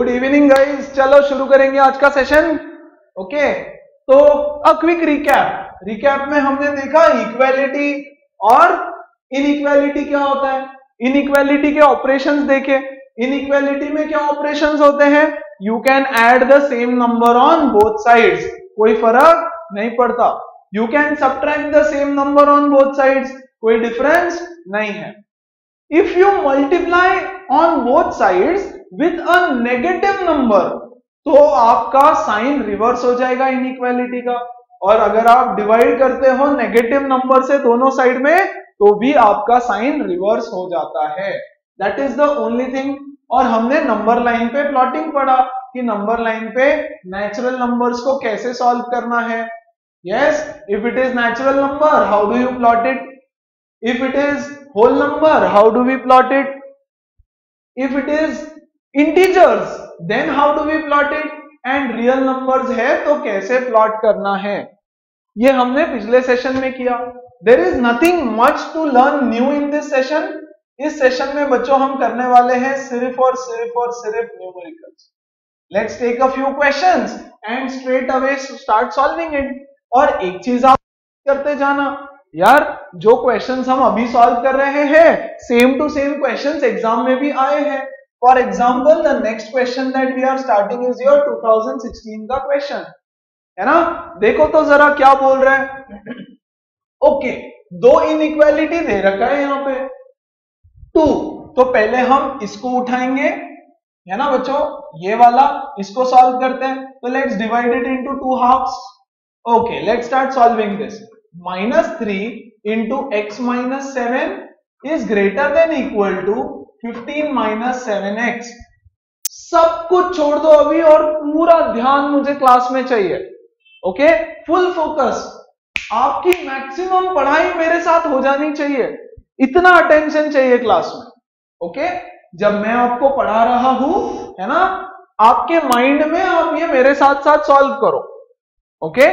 Good evening guys चलो शुरू करेंगे आज का सेशन ओके तो अ क्विक रिकैप रिकैप में हमने देखा इक्वेलिटी और इनइक्वालिटी क्या होता है? इनइक्वालिटी के ऑपरेशंस देखे. इनइक्वालिटी में क्या ऑपरेशंस होते हैं? You can add the same number on both sides कोई फ़र्क नहीं पड़ता. You can subtract the same number on both sides कोई डिफरेंस नहीं है. If you multiply on both sides with a negative number तो आपका साइन रिवर्स हो जाएगा इनइक्वालिटी का। और अगर आप डिवाइड करते हो नेगेटिव नंबर से दोनों साइड में तो भी आपका साइन रिवर्स हो जाता है। That is the only thing और हमने नंबर लाइन पे प्लॉटिंग पढ़ा कि नंबर लाइन पे नेचुरल नंबर्स को कैसे सॉल्व करना है। Yes if it is natural number how do you plot it if it is whole number how do we plot it if it is integers then how do we plot it and real numbers है तो कैसे plot करना है? ये हमने पिछले session में किया। There is nothing much to learn new in this session इस सेशन में बच्चों, हम करने वाले हैं सिर्फ़ और सिर्फ़ और सिर्फ़ numericals let's take a few questions and straight away start solving it और एक चीज़ आप करते जाना। यार, जो क्वेश्चंस हम अभी सॉल्व कर रहे हैं same to same questions exam में भी आए हैं। For example the next question that we are starting is your 2016 का क्वेश्चन है ना? देखो तो जरा क्या बोल रहे हैं। ओके दो इनइक्वालिटी दे रखा है यहाँ पे। टू तो पहले हम इसको उठाएँगे। है ना बच्चों? ये वाला, इसको सॉल्व करते हैं। तो let's divide it into two halves okay let's start solving this minus three into x minus seven is greater than equal to fifteen minus seven x सब कुछ छोड़ दो अभी और पूरा ध्यान मुझे क्लास में चाहिए। ओके फुल फोकस आपकी मैक्सिमम पढ़ाई मेरे साथ हो जानी चाहिए। इतना अटेंशन चाहिए क्लास में। ओके जब मैं आपको पढ़ा रहा हूँ, है ना? आपके माइंड में आप ये मेरे साथ साथ सॉल्व करो। ओके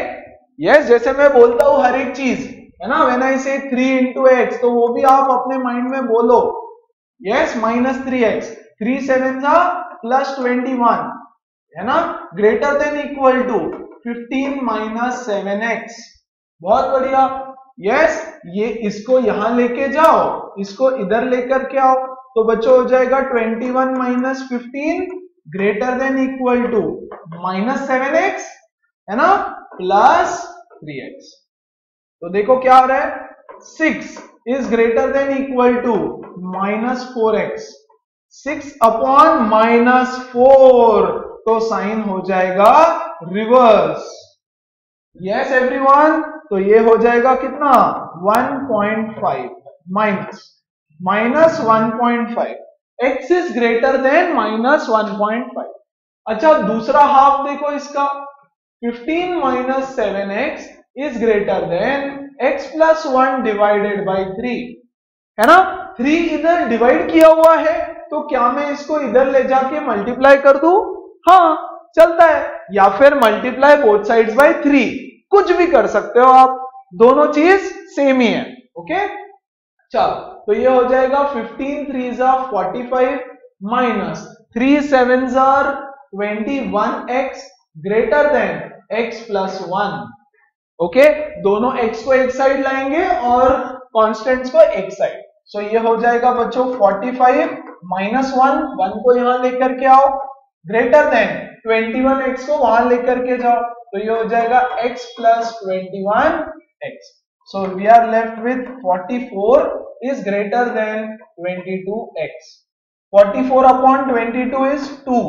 यस जैसे मैं बोलता हूँ हर एक चीज़, है ना? वेन आई से थ्री इंटू एक्स तो वो भी आप अपने माइंड में बोलो। Yes minus three x three seven था प्लस ट्वेंटी वन है ना? Greater than equal to fifteen minus seven x बहुत बढ़िया। यस ये इसको यहाँ लेके जाओ। इसको इधर लेकर के आओ। तो बच्चों हो जाएगा twenty one minus fifteen greater than equal to minus seven x है ना? प्लस थ्री एक्स तो देखो क्या हो रहा है? Six is greater than equal to minus four x six upon minus four तो साइन हो जाएगा रिवर्स यस एवरीवन तो ये हो जाएगा कितना? 1.5 minus minus 1.5 x is greater than minus 1.5 अच्छा दूसरा हाफ़ देखो इसका. 15 minus seven x is greater than x plus one divided by three है ना? थ्री इधर डिवाइड किया हुआ है तो क्या मैं इसको इधर ले जाके मल्टीप्लाई कर दू? हाँ चलता है। या फिर multiply both sides by three कुछ भी कर सकते हो आप। दोनों चीज़ सेम ही है। ओके चलो तो ये हो जाएगा 15 three jar forty five minus three seven jar twenty one x greater than x plus one okay दोनों x को एक साइड लाएँगे और कॉन्स्टेंट्स को एक साइड सो ये हो जाएगा बच्चों 45 माइनस वन वन को यहाँ लेकर के आओ. ग्रेटर देन 21x को वहाँ लेकर के जाओ. तो ये हो जाएगा x plus twenty one x so we are left with 44 is greater than 22x 44 upon 22 is 2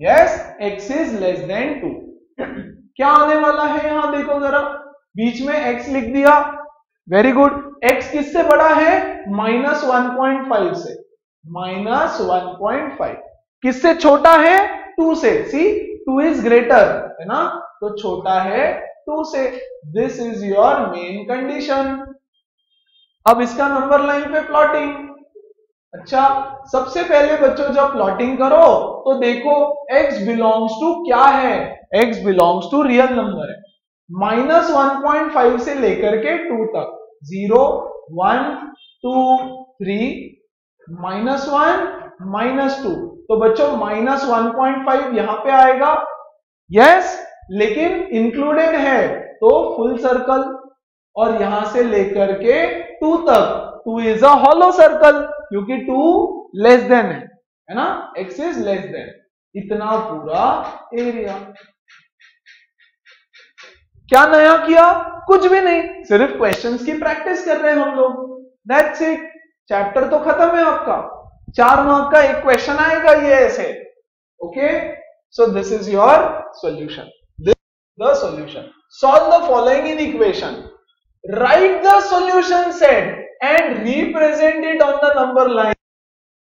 yes? X is less than 2 क्या आने वाला है यहाँ? देखो जरा। बीच में x लिख दिया। वेरी गुड x किससे बड़ा है? माइनस वन पॉइंट फाइव से। माइनस वन पॉइंट फाइव किससे छोटा है? टू से। सी टू इज़ ग्रेटर है ना? तो छोटा है टू से। This is your main condition अब इसका नंबर लाइन पे प्लॉटिंग अच्छा सबसे पहले बच्चों, जब प्लॉटिंग करो तो देखो x बिलोंग्स टू क्या है? x belongs to real number है। माइनस वन पॉइंट फाइव से लेकर के टू तक। Zero one two three minus one minus two तो बच्चों माइनस वन पॉइंट फाइव यहाँ पे आएगा। यस लेकिन इंक्लूडेड है। तो फुल सर्कल और यहाँ से लेकर के टू तक। Two is a hollow circle क्योंकि टू लेस देन है है ना? एक्स इज़ लेस देन इतना पूरा एरिया क्या नया किया? कुछ भी नहीं. सिर्फ़ क्वेश्चंस की प्रैक्टिस कर रहे हैं हम लोग. दैट्स इट चैप्टर तो खत्म है आपका. चार मार्क का एक क्वेश्चन आएगा ये ऐसे. Okay so this is your solution this the solution solve the following inequation write the solution set and represent it on the number line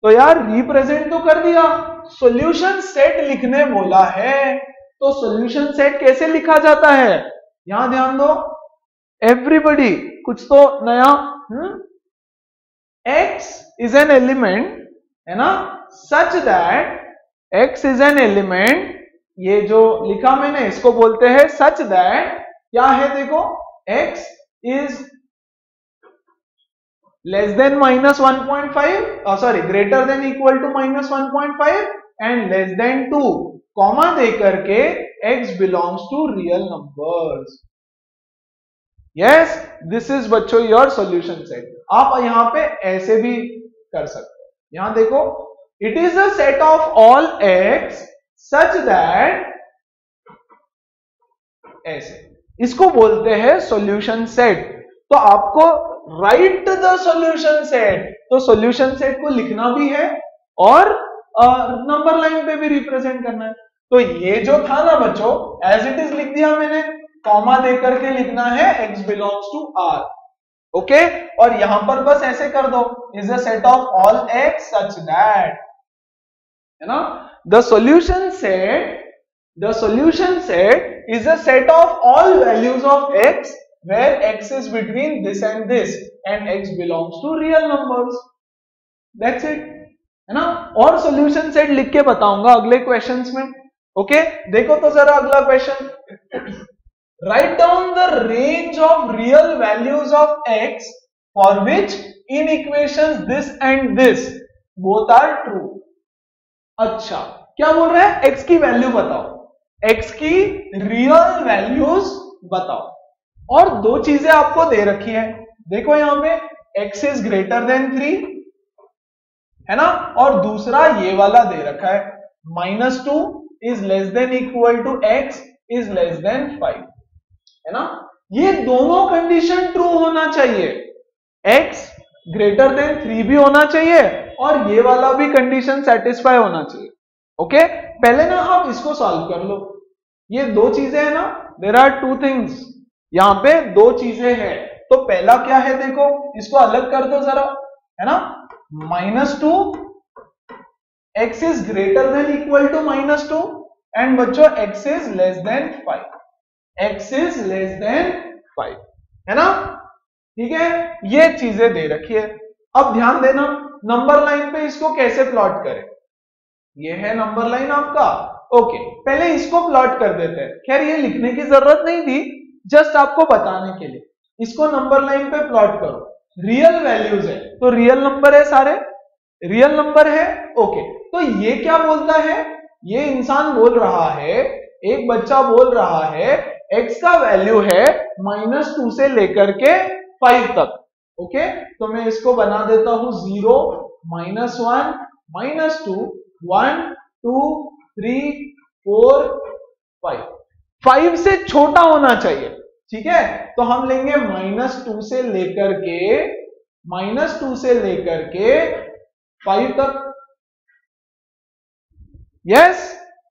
तो यार रिप्रेजेंट तो कर दिया। सॉल्यूशन सेट लिखने बोला है। तो सॉल्यूशन सेट कैसे लिखा जाता है? यहाँ ध्यान दो। एवरीबडी कुछ तो नया एक्स इज़ एन एलिमेंट है ना? Such that x is an element ये जो लिखा मैंने, इसको बोलते हैं सच दैट क्या है देखो? X is less than minus 1.5 uh, sorry greater than equal to minus 1.5 and less than 2 comma दे करके x belongs to real numbers yes this is बच्चों your solution set आप यहाँ पे ऐसे भी कर सकते हैं यहाँ देखो it is a set of all x such that ऐसे इसको बोलते हैं सॉल्यूशन सेट तो आपको राइट द सोल्यूशन सेट तो सोल्यूशन सेट को लिखना भी है और नंबर uh, लाइन पे भी रिप्रेजेंट करना है। तो ये जो था ना बच्चों एज इट इज़ लिख दिया मैंने कॉमा देकर के लिखना है x belongs to r okay okay? और यहाँ पर बस ऐसे कर दो is a set of all x such that है ना? The solution set the solution set is a set of all values of x where x is between this and this, and x belongs to real numbers. That's it. है ना? और solution set लिख के बताऊँगा अगले questions में. Okay? देखो तो जरा अगला question write down the range of real values of x for which inequation this and this both are true अच्छा क्या बोल रहा है? x की वैल्यू बताओ. x की रियल वैल्यूज़ बताओ. और दो चीज़ें आपको दे रखी है। देखो यहाँ पे x is greater than three है ना? और दूसरा ये वाला दे रखा है minus two is less than equal to x is less than five है ना? ये दोनों कंडीशन ट्रू होना चाहिए। x ग्रेटर देन थ्री भी होना चाहिए और ये वाला भी कंडीशन सेटिस्फाई होना चाहिए। ओके पहले ना आप इसको सॉल्व कर लो। ये दो चीज़ें है ना? देर आर टू थिंग्स यहाँ पे दो चीज़ें हैं। तो पहला क्या है देखो, इसको अलग कर दो जरा, है ना? Minus two x is greater than equal to minus two and बच्चों x is less than five x is less than five है ना? ठीक है? ये चीज़ें दे रखी है। अब ध्यान देना नंबर लाइन पे इसको कैसे प्लॉट करें? ये है नंबर लाइन आपका। ओके पहले इसको प्लॉट कर देते हैं। खैर, ये लिखने की ज़रूरत नहीं थी। जस्ट आपको बताने के लिए। इसको नंबर लाइन पे प्लॉट करो। रियल वैल्यूज़ है। तो रियल नंबर है सारे? रियल नंबर है? ओके तो ये क्या बोलता है? ये इंसान बोल रहा है, एक बच्चा बोल रहा है एक्स का वैल्यू है माइनस टू से लेकर के फाइव तक। ओके तो मैं इसको बना देता हूँ zero minus one minus two one two three four five five से छोटा होना चाहिए, ठीक है? तो हम लेंगे माइनस टू से लेकर के, माइनस टू से लेकर के फाइव तक। यस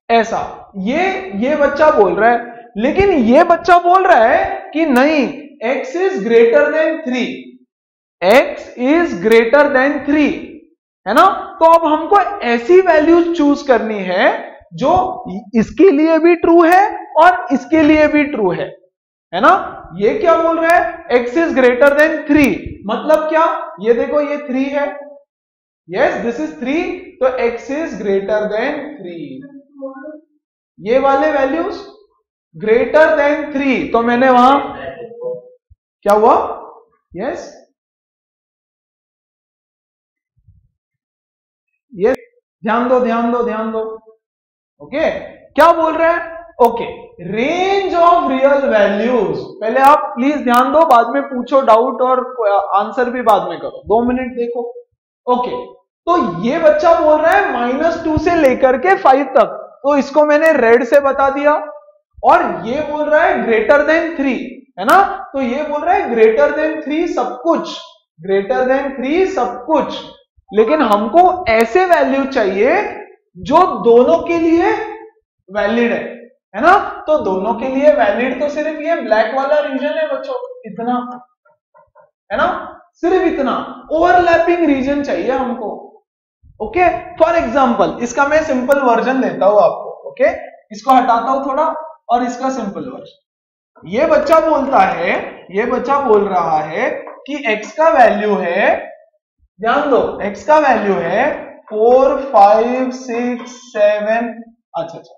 ऐसा। ये ये बच्चा बोल रहा है। लेकिन ये बच्चा बोल रहा है कि नहीं, x is greater than three x is greater than three है ना? तो अब हमको ऐसी वैल्यूज़ चूज़ करनी है जो इसके लिए भी ट्रू है और इसके लिए भी ट्रू है। है ना? ये क्या बोल रहा है? X is greater than three मतलब क्या? ये देखो, ये थ्री है। यस दिस इज़ थ्री तो x is greater than three ये वाले वैल्यूज़ ग्रेटर देन थ्री तो मैंने वहाँ क्या हुआ? यस ये ध्यान दो ध्यान दो ध्यान दो। ओके क्या बोल रहे हैं? Okay range of real values पहले आप प्लीज़ ध्यान दो, बाद में पूछो डाउट और आंसर भी बाद में करो। दो मिनट देखो। ओके तो ये बच्चा बोल रहा है माइनस टू से लेकर के फाइव तक। तो इसको मैंने रेड से बता दिया। और ये बोल रहा है ग्रेटर देन थ्री है ना? तो ये बोल रहा है ग्रेटर देन थ्री सब कुछ। ग्रेटर देन थ्री सब कुछ। लेकिन हमको ऐसे वैल्यू चाहिए जो दोनों के लिए वैलिड है। है ना? तो दोनों के लिए वैलिड तो सिर्फ़ ये ब्लैक वाला रीजन है बच्चों, इतना। है ना? सिर्फ़ इतना। ओवरलैपिंग रीजन चाहिए हमको। ओके फॉर एग्ज़ाम्पल इसका मैं सिंपल वर्जन देता हूँ आपको ओके इसको हटाता हूँ थोड़ा और इसका सिंपल वर्जन ये बच्चा बोलता है, ये बच्चा बोल रहा है कि x का वैल्यू है, ध्यान दो, x का वैल्यू है फोर फाइव सिक्स सेवन अच्छा अच्छा।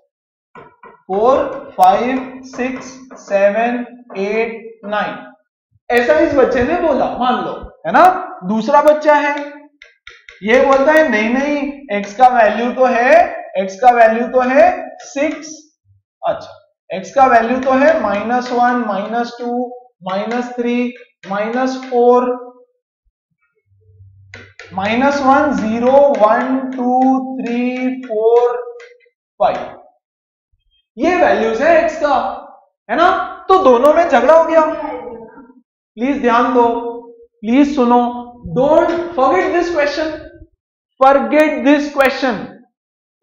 Four, five, six, seven, eight, nine. ऐसा इस बच्चे ने बोला, मान लो, है ना? दूसरा बच्चा है। ये बोलता है, नहीं नहीं, x का वैल्यू तो है, x का वैल्यू तो है सिक्स अच्छा x का वैल्यू तो है minus one minus two minus three minus four minus one zero one two three four five ये वैल्यूज़ है एक्स का, है ना? तो दोनों में झगड़ा हो गया। प्लीज़ ध्यान दो। प्लीज़ सुनो। Don't forget this question forget this question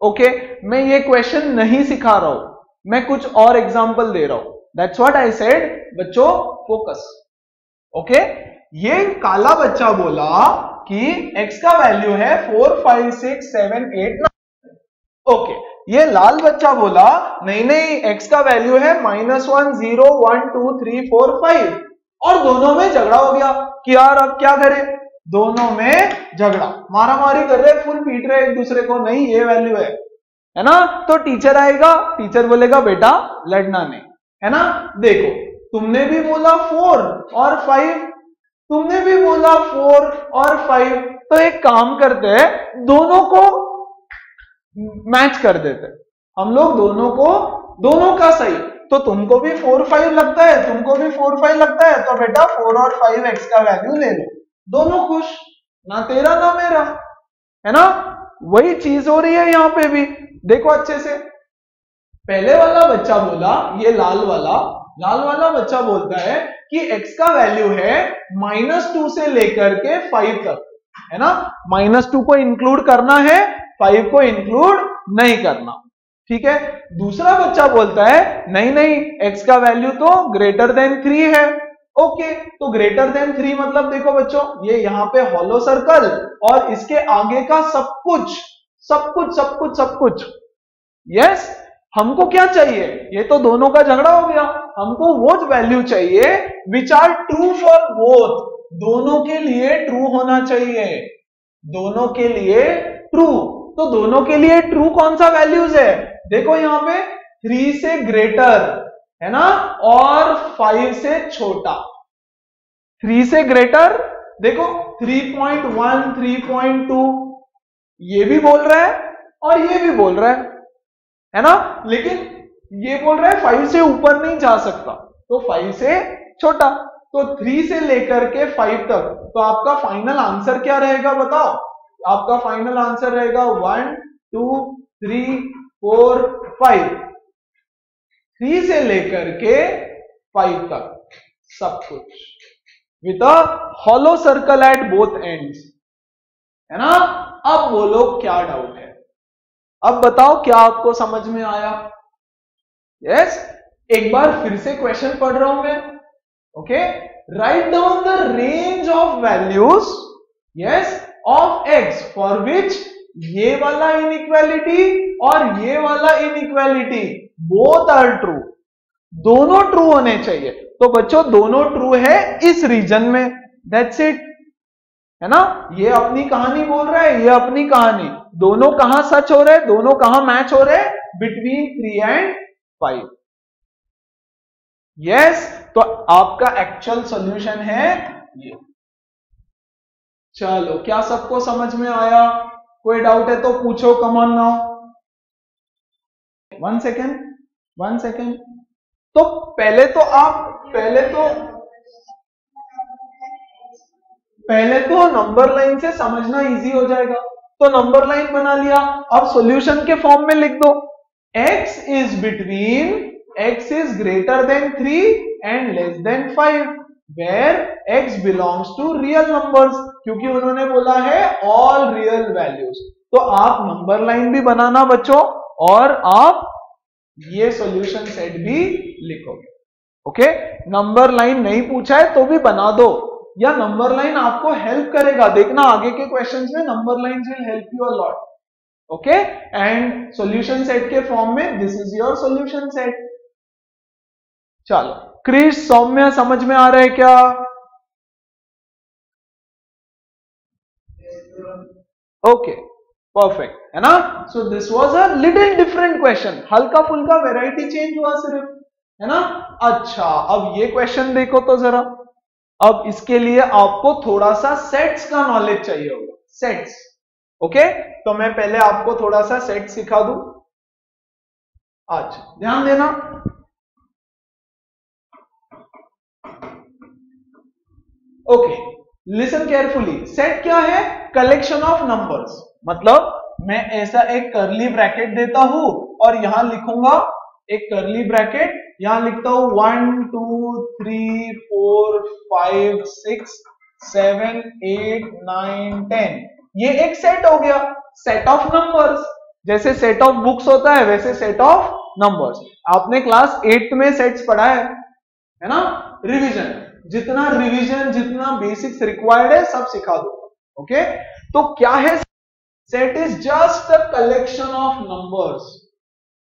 okay मैं ये क्वेश्चन नहीं सिखा रहा हूँ। मैं कुछ और एग्ज़ाम्पल दे रहा हूँ। दैट्स व्हाट आई सेड बच्चों फोकस ओके ये काला बच्चा बोला कि x का वैल्यू है four five six seven eight nine okay ये लाल बच्चा बोला, नहीं नहीं, x का वैल्यू है minus one zero one two three four five और दोनों में झगड़ा हो गया कि यार अब क्या करें? दोनों में झगड़ा। मारा मारी कर रहे, फुल पीट रहे एक दूसरे को, नहीं, ये वैल्यू है। है ना? तो टीचर आएगा टीचर बोलेगा, बेटा, लड़ना नहीं। है ना? देखो, तुमने भी बोला फोर और फाइव तुमने भी बोला फोर और फाइव तो एक काम करते हैं, दोनों को मैच कर देते। हम लोग दोनों को, दोनों का सही। तो तुमको भी फोर फाइव लगता है, तुमको भी फोर फाइव लगता है तो बेटा फोर और फाइव एक्स का वैल्यू ले लो। दोनों खुश, ना तेरा, ना मेरा। है ना? वही चीज़ हो रही है यहाँ पे भी। देखो अच्छे से। पहले वाला बच्चा बोला, ये लाल वाला लाल वाला बच्चा बोलता है कि x का वैल्यू है माइनस टू से लेकर के फाइव तक। है ना? माइनस टू को इंक्लूड करना है फाइव को इंक्लूड नहीं करना। ठीक है? दूसरा बच्चा बोलता है, नहीं नहीं, x का वैल्यू तो ग्रेटर देन थ्री है। ओके तो ग्रेटर देन थ्री मतलब देखो बच्चों, ये यहाँ पे हॉलो सर्कल और इसके आगे का सब कुछ सब कुछ सब कुछ सब कुछ। यस हमको क्या चाहिए? ये तो दोनों का झगड़ा हो गया। हमको वो वैल्यू चाहिए which are true for both दोनों के लिए ट्रू होना चाहिए। दोनों के लिए ट्रू तो दोनों के लिए ट्रू कौन सा वैल्यूज़ है? देखो यहाँ पे थ्री से ग्रेटर है ना? और फाइव से छोटा। थ्री से ग्रेटर देखो 3.1 3.2 ये भी बोल रहा है और ये भी बोल रहा है है ना? लेकिन ये बोल रहा है फाइव से ऊपर नहीं जा सकता तो फाइव से छोटा। तो थ्री से लेकर के फाइव तक तो आपका फाइनल आंसर क्या रहेगा बताओ? आपका फाइनल आंसर रहेगा one two three four five three से लेकर के फाइव तक, सब कुछ. With a hollow circle at both ends है ना? अब बोलो क्या डाउट है? अब बताओ क्या आपको समझ में आया? Yes yes? एक बार फिर से क्वेश्चन पढ़ रहा हूँ मैं. Okay write down the range of values yes of x for which ये वाला इनइक्वालिटी और ये वाला इनइक्वालिटी बोथ आर ट्रू दोनों ट्रू होने चाहिए। तो बच्चों, दोनों ट्रू है इस रीजन में। दैट्स इट है ना? ये अपनी कहानी बोल रहा है, ये अपनी कहानी। दोनों कहाँ सच हो रहे हैं, दोनों कहाँ मैच हो रहे हैं? Between three and five yes तो आपका एक्चुअल सॉल्यूशन है ये। चलो, क्या सबको समझ में आया? कोई डाउट है तो पूछो come on now one second one second तो पहले तो आप, पहले तो पहले तो नंबर लाइन से समझना इजी हो जाएगा। तो नंबर लाइन बना लिया। अब सॉल्यूशन के फॉर्म में लिख दो। X is between x is greater than three and less than five where x belongs to real numbers क्योंकि उन्होंने बोला है ऑल रियल वैल्यूज़ तो आप नंबर लाइन भी बनाना बच्चों, और आप ये सॉल्यूशन सेट भी लिखोगे. ओके नंबर लाइन नहीं पूछा है तो भी बना दो. या नंबर लाइन आपको हेल्प करेगा. देखना, आगे के क्वेश्चंस में number line will help you a lot okay and solution set के फॉर्म में this is your solution set चलो. क्रिस सौम्य समझ में आ रहा है क्या? ओके परफेक्ट है ना? So this was a little different question हल्का फुल्का वेराइटी चेंज हुआ सिर्फ़, है ना? अच्छा अब ये क्वेश्चन देखो तो जरा। अब इसके लिए आपको थोड़ा सा सेट्स का नॉलेज चाहिए होगा। सेट्स ओके तो मैं पहले आपको थोड़ा सा सेट सिखा दू। अच्छा ध्यान देना। ओके लिसन केयरफुली सेट क्या है? कलेक्शन ऑफ़ नंबर्स मतलब मैं ऐसा एक करली ब्रैकेट देता हूँ और यहाँ लिखूँगा एक करली ब्रैकेट यहाँ लिखता हूँ one two three four five six seven eight nine ten ये एक सेट हो गया. सेट ऑफ़ नंबर्स जैसे सेट ऑफ़ बुक्स होता है, वैसे सेट ऑफ़ नंबर्स आपने क्लास एट्थ में सेट्स पढ़ा है है ना? रिवीजन जितना रिवीजन जितना बेसिक्स रिक्वायर्ड है, सब सिखा दो ओके तो क्या है? Set is just a collection of numbers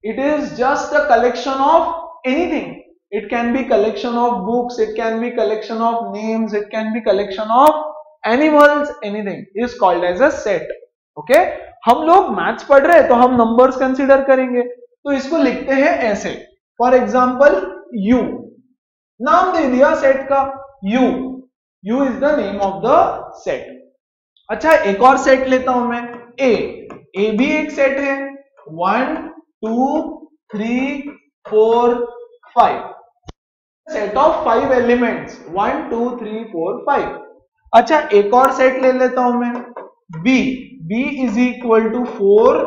it is just a collection of anything it can be collection of books it can be collection of names it can be collection of animals anything is called as a set okay हम लोग maths पढ़ रहे हैं तो हम numbers consider करेंगे। तो इसको लिखते हैं ऐसे। फॉर एग्ज़ाम्पल यू नाम दे दिया सेट का U U is the name of the set अच्छा एक और सेट लेता हूँ मैं. ए ए भी एक सेट है. One two three four five set of five elements one two three four five अच्छा एक और सेट ले लेता हूँ मैं. B B is equal to four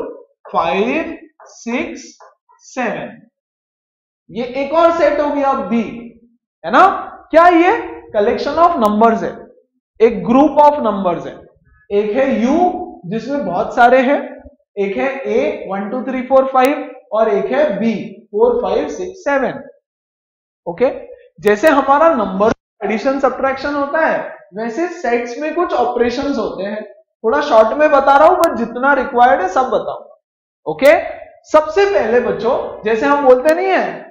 five six seven ये एक और सेट हो गया बी है ना? क्या ये? कलेक्शन ऑफ़ नंबर्स है। एक ग्रुप ऑफ़ नंबर्स है। एक है यू जिसमें बहुत सारे हैं। एक है A one two three four five और एक है B four five six seven okay जैसे हमारा नंबर एडिशन सब्ट्रैक्शन होता है, वैसे सेट्स में कुछ ऑपरेशंस होते हैं। थोड़ा शॉर्ट में बता रहा हूँ बट जितना रिक्वायर्ड है, सब बताऊँगा ओके सबसे पहले बच्चों, जैसे हम बोलते नहीं है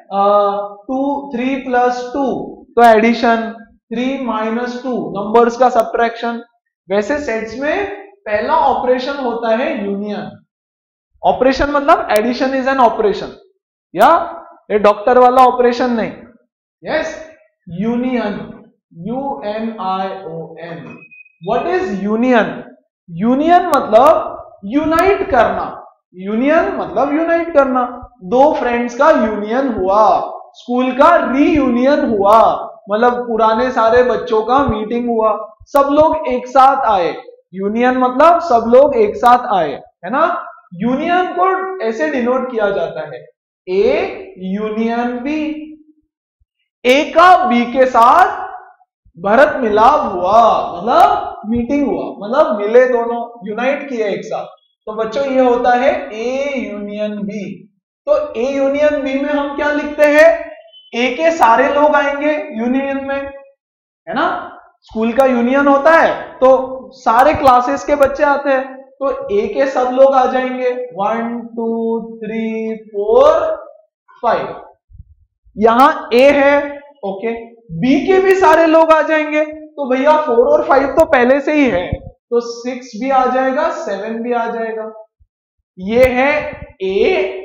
टू थ्री प्लस टू तो addition three minus two numbers का सब्ट्रैक्शन वैसे सेट्स में पहला ऑपरेशन होता है यूनियन ऑपरेशन मतलब एडिशन इज़ एन ऑपरेशन या? ये डॉक्टर वाला ऑपरेशन नहीं। Yes union U N I O N what is union union मतलब यूनाइट करना। यूनियन मतलब यूनाइट करना। दो फ्रेंड्स का यूनियन हुआ। स्कूल का रीयूनियन हुआ। मतलब पुराने सारे बच्चों का मीटिंग हुआ। सब लोग एक साथ आए। यूनियन मतलब सब लोग एक साथ आए, है ना? यूनियन को ऐसे डिनोट किया जाता है। ए यूनियन बी ए का बी के साथ भरत मिलाप हुआ। मतलब मीटिंग हुआ। मतलब मिले दोनों यूनाइट किए एक साथ। तो बच्चों, ये होता है ए यूनियन बी तो ए यूनियन बी में हम क्या लिखते हैं? ए के सारे लोग आएँगे यूनियन में, है ना? स्कूल का यूनियन होता है तो सारे क्लासेस के बच्चे आते हैं तो ए के सब लोग आ जाएँगे। One two three four five यहाँ ए है ओके बी के भी सारे लोग आ जाएँगे तो भैया फोर और फाइव तो पहले से ही है। तो सिक्स भी आ जाएगा सेवन भी आ जाएगा। ये है ए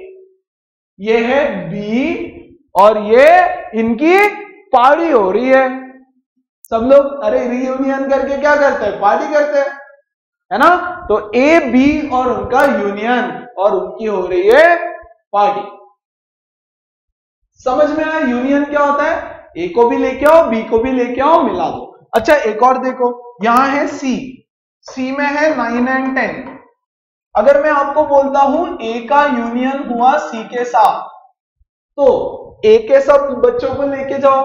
ये है बी और ये इनकी पार्टी हो रही है। सब लोग, अरे रियूनियन करके क्या करते हैं? पार्टी करते हैं, है ना? तो ए बी और उनका यूनियन और उनकी हो रही है पार्टी समझ में आया? यूनियन क्या होता है? ए को भी लेके आओ बी को भी लेके आओ, मिला दो। अच्छा एक और देखो। यहाँ है सी सी में है नाइन एंड टेन अगर मैं आपको बोलता हूँ ए का यूनियन हुआ सी के साथ तो ए के सब बच्चों को लेके जाओ।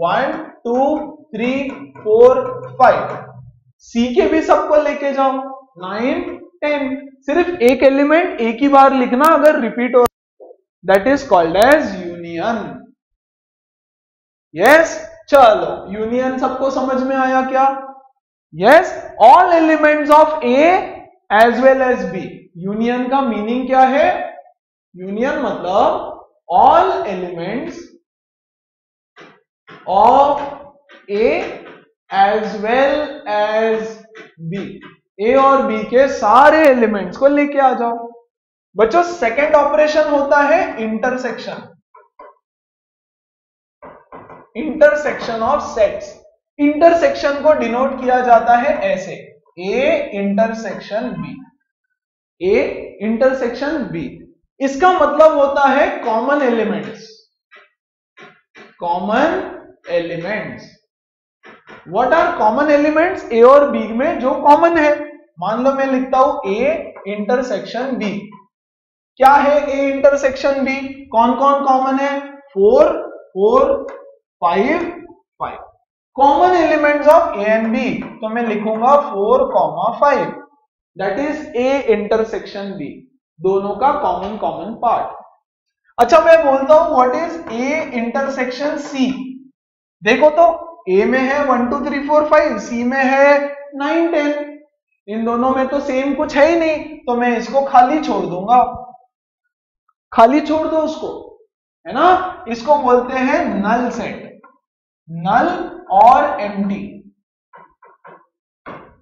One two three four five C के भी सबको लेके जाओ। नाइन टेन सिर्फ़ एक एलिमेंट एक ही बार लिखना अगर रिपीट हो that is called as union yes चलो यूनियन सबको समझ में आया क्या? Yes all elements of A as well as B union का मीनिंग क्या है? यूनियन मतलब all elements of A as well as B A और बी के सारे एलिमेंट्स को लेके आ जाओ। बच्चों सेकेंड ऑपरेशन होता है intersection intersection of sets intersection को डिनोट किया जाता है ऐसे। A intersection B A intersection B इसका मतलब होता है common elements common elements what are common elements A और बी में जो कॉमन है। मान लो मैं लिखता हूँ ए इंटरसेक्शन बी क्या है ए इंटरसेक्शन बी कौन कौन कॉमन है? Four four five five common elements of A and B तो मैं लिखूँगा four comma five that is A intersection B दोनों का कॉमन कॉमन पार्ट अच्छा मैं बोलता हूँ what is A intersection C देखो तो ए में है one two three four five C में है नाइन टेन इन दोनों में तो सेम कुछ है ही नहीं. तो मैं इसको खाली छोड़ दूँगा. खाली छोड़ दो उसको. है ना? इसको बोलते हैं नल सेट नल और एम्प्टी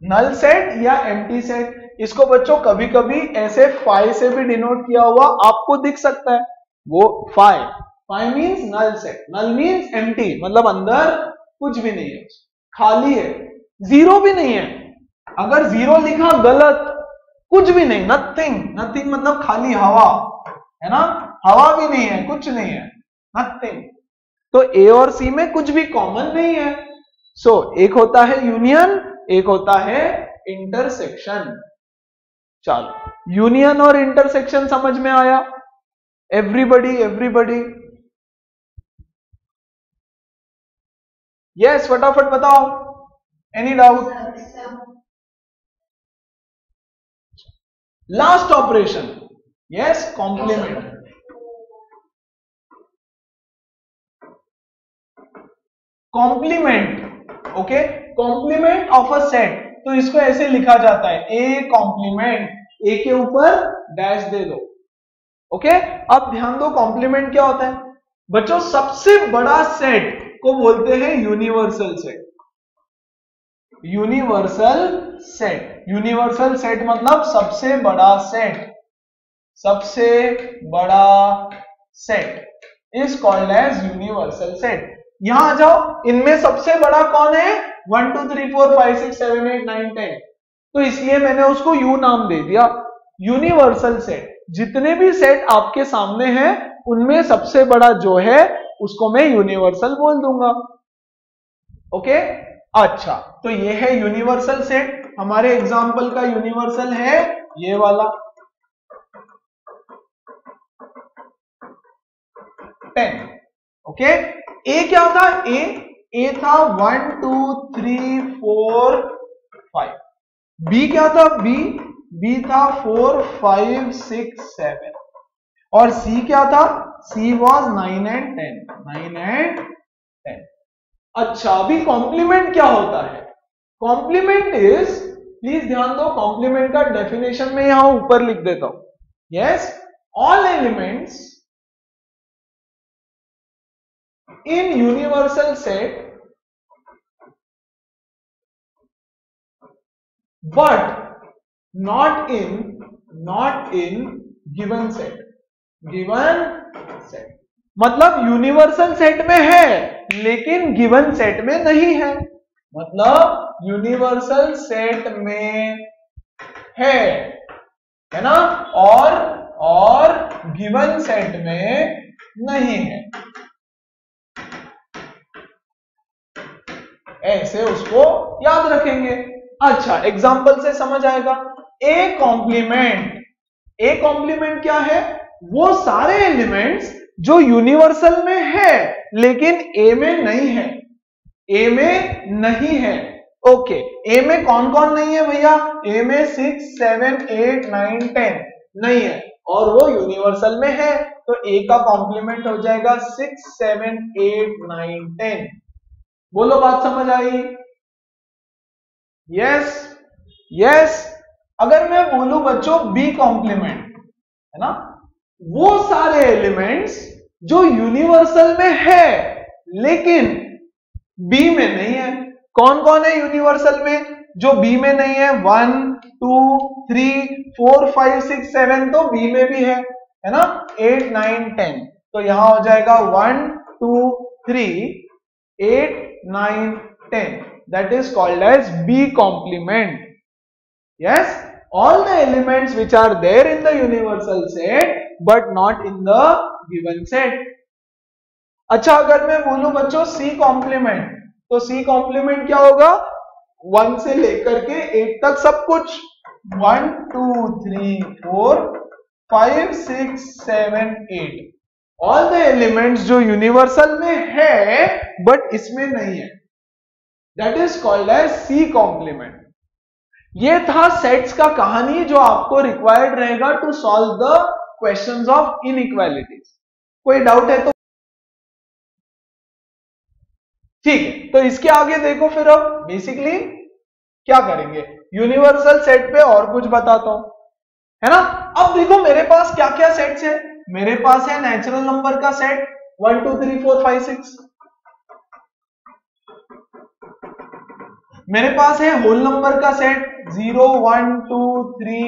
नल सेट या एम्प्टी सेट इसको बच्चों कभी कभी ऐसे फाइव से भी डिनोट किया हुआ आपको दिख सकता है। वो five five means null set null means empty मतलब अंदर कुछ भी नहीं है। खाली है। ज़ीरो भी नहीं है। अगर ज़ीरो लिखा गलत, कुछ भी नहीं नथिंग नथिंग मतलब खाली हवा, है ना? हवा भी नहीं है, कुछ नहीं है। नथिंग तो ए और सी में कुछ भी कॉमन नहीं है। सो so, एक होता है यूनियन एक होता है इंटरसेक्शन चलो यूनियन और इंटरसेक्शन समझ में आया? एवरीबडी एवरीबडी यस फटाफट बताओ। Any doubt last operation yes complement complement okay complement of a set तो इसको ऐसे लिखा जाता है ए कॉम्प्लीमेंट ए के ऊपर डैश दे दो ओके अब ध्यान दो कॉम्प्लीमेंट क्या होता है। बच्चों, सबसे बड़ा सेट को बोलते हैं universal set universal set universal set मतलब सबसे बड़ा सेट सबसे बड़ा set is called as universal set यहाँ आ जाओ, इनमें सबसे बड़ा कौन है? One two three four five six seven eight nine ten तो इसलिए मैंने उसको यू नाम दे दिया। यूनिवर्सल सेट जितने भी सेट आपके सामने हैं, उनमें सबसे बड़ा जो है, उसको मैं यूनिवर्सल बोल दूँगा। ओके अच्छा तो ये है यूनिवर्सल सेट हमारे एग्ज़ाम्पल का यूनिवर्सल है ये वाला। टेन ओके ए क्या था ए ए था one two three four five B क्या था? बी बी था फोर फाइव सिक्स सेवन और सी क्या था? C was nine and ten nine and ten अच्छा अभी कॉम्प्लीमेंट क्या होता है? कॉम्प्लीमेंट इज़ प्लीज़ ध्यान दो कॉम्प्लीमेंट का डेफिनेशन में यहाँ ऊपर लिख देता हूँ. Yes all elements in universal set but not in not in given set given set मतलब यूनिवर्सल सेट में है, लेकिन गिवन सेट में नहीं है. मतलब यूनिवर्सल सेट में है है ना? और और गिवन सेट में नहीं है. ऐसे उसको याद रखेंगे। अच्छा एग्ज़ाम्पल से समझ आएगा। ए कॉम्प्लीमेंट ए कॉम्प्लीमेंट क्या है? वो सारे एलिमेंट्स जो यूनिवर्सल में है, लेकिन ए में नहीं है। ए में नहीं है। ओके ए में कौन कौन नहीं है भैया? ए में six seven eight nine ten नहीं है। और वो यूनिवर्सल में है तो ए का कॉम्प्लीमेंट हो जाएगा six seven eight nine ten बोलो बात समझ आई? यस यस अगर मैं बोलू बच्चों बी कॉम्प्लीमेंट है ना? वो सारे एलिमेंट्स जो यूनिवर्सल में है, लेकिन बी में नहीं है। कौन कौन है यूनिवर्सल में जो बी में नहीं है? One two three four five six seven तो बी में भी है है ना? एट नाइन टेन तो यहाँ हो जाएगा one two three eight nine ten that is called as B complement yes? All the elements which are there in the universal set, but not in the given set. अच्छा अगर मैं बोलूँ बच्चों C complement तो C complement क्या होगा? One से लेकर के एट तक सब कुछ. One two three four five six seven eight all the elements जो यूनिवर्सल में है बट इसमें नहीं है। That is called as C complement ये था सेट्स का कहानी जो आपको रिक्वायर्ड रहेगा to solve the questions of inequalities कोई डाउट है तो ठीक है तो इसके आगे देखो फिर अब। बेसिकली क्या करेंगे? यूनिवर्सल सेट पे और कुछ बताता हूँ। है ना? अब देखो मेरे पास क्या क्या सेट्स है। मेरे पास है नेचुरल नंबर का set one two three four five six मेरे पास है होल नंबर का set zero one two three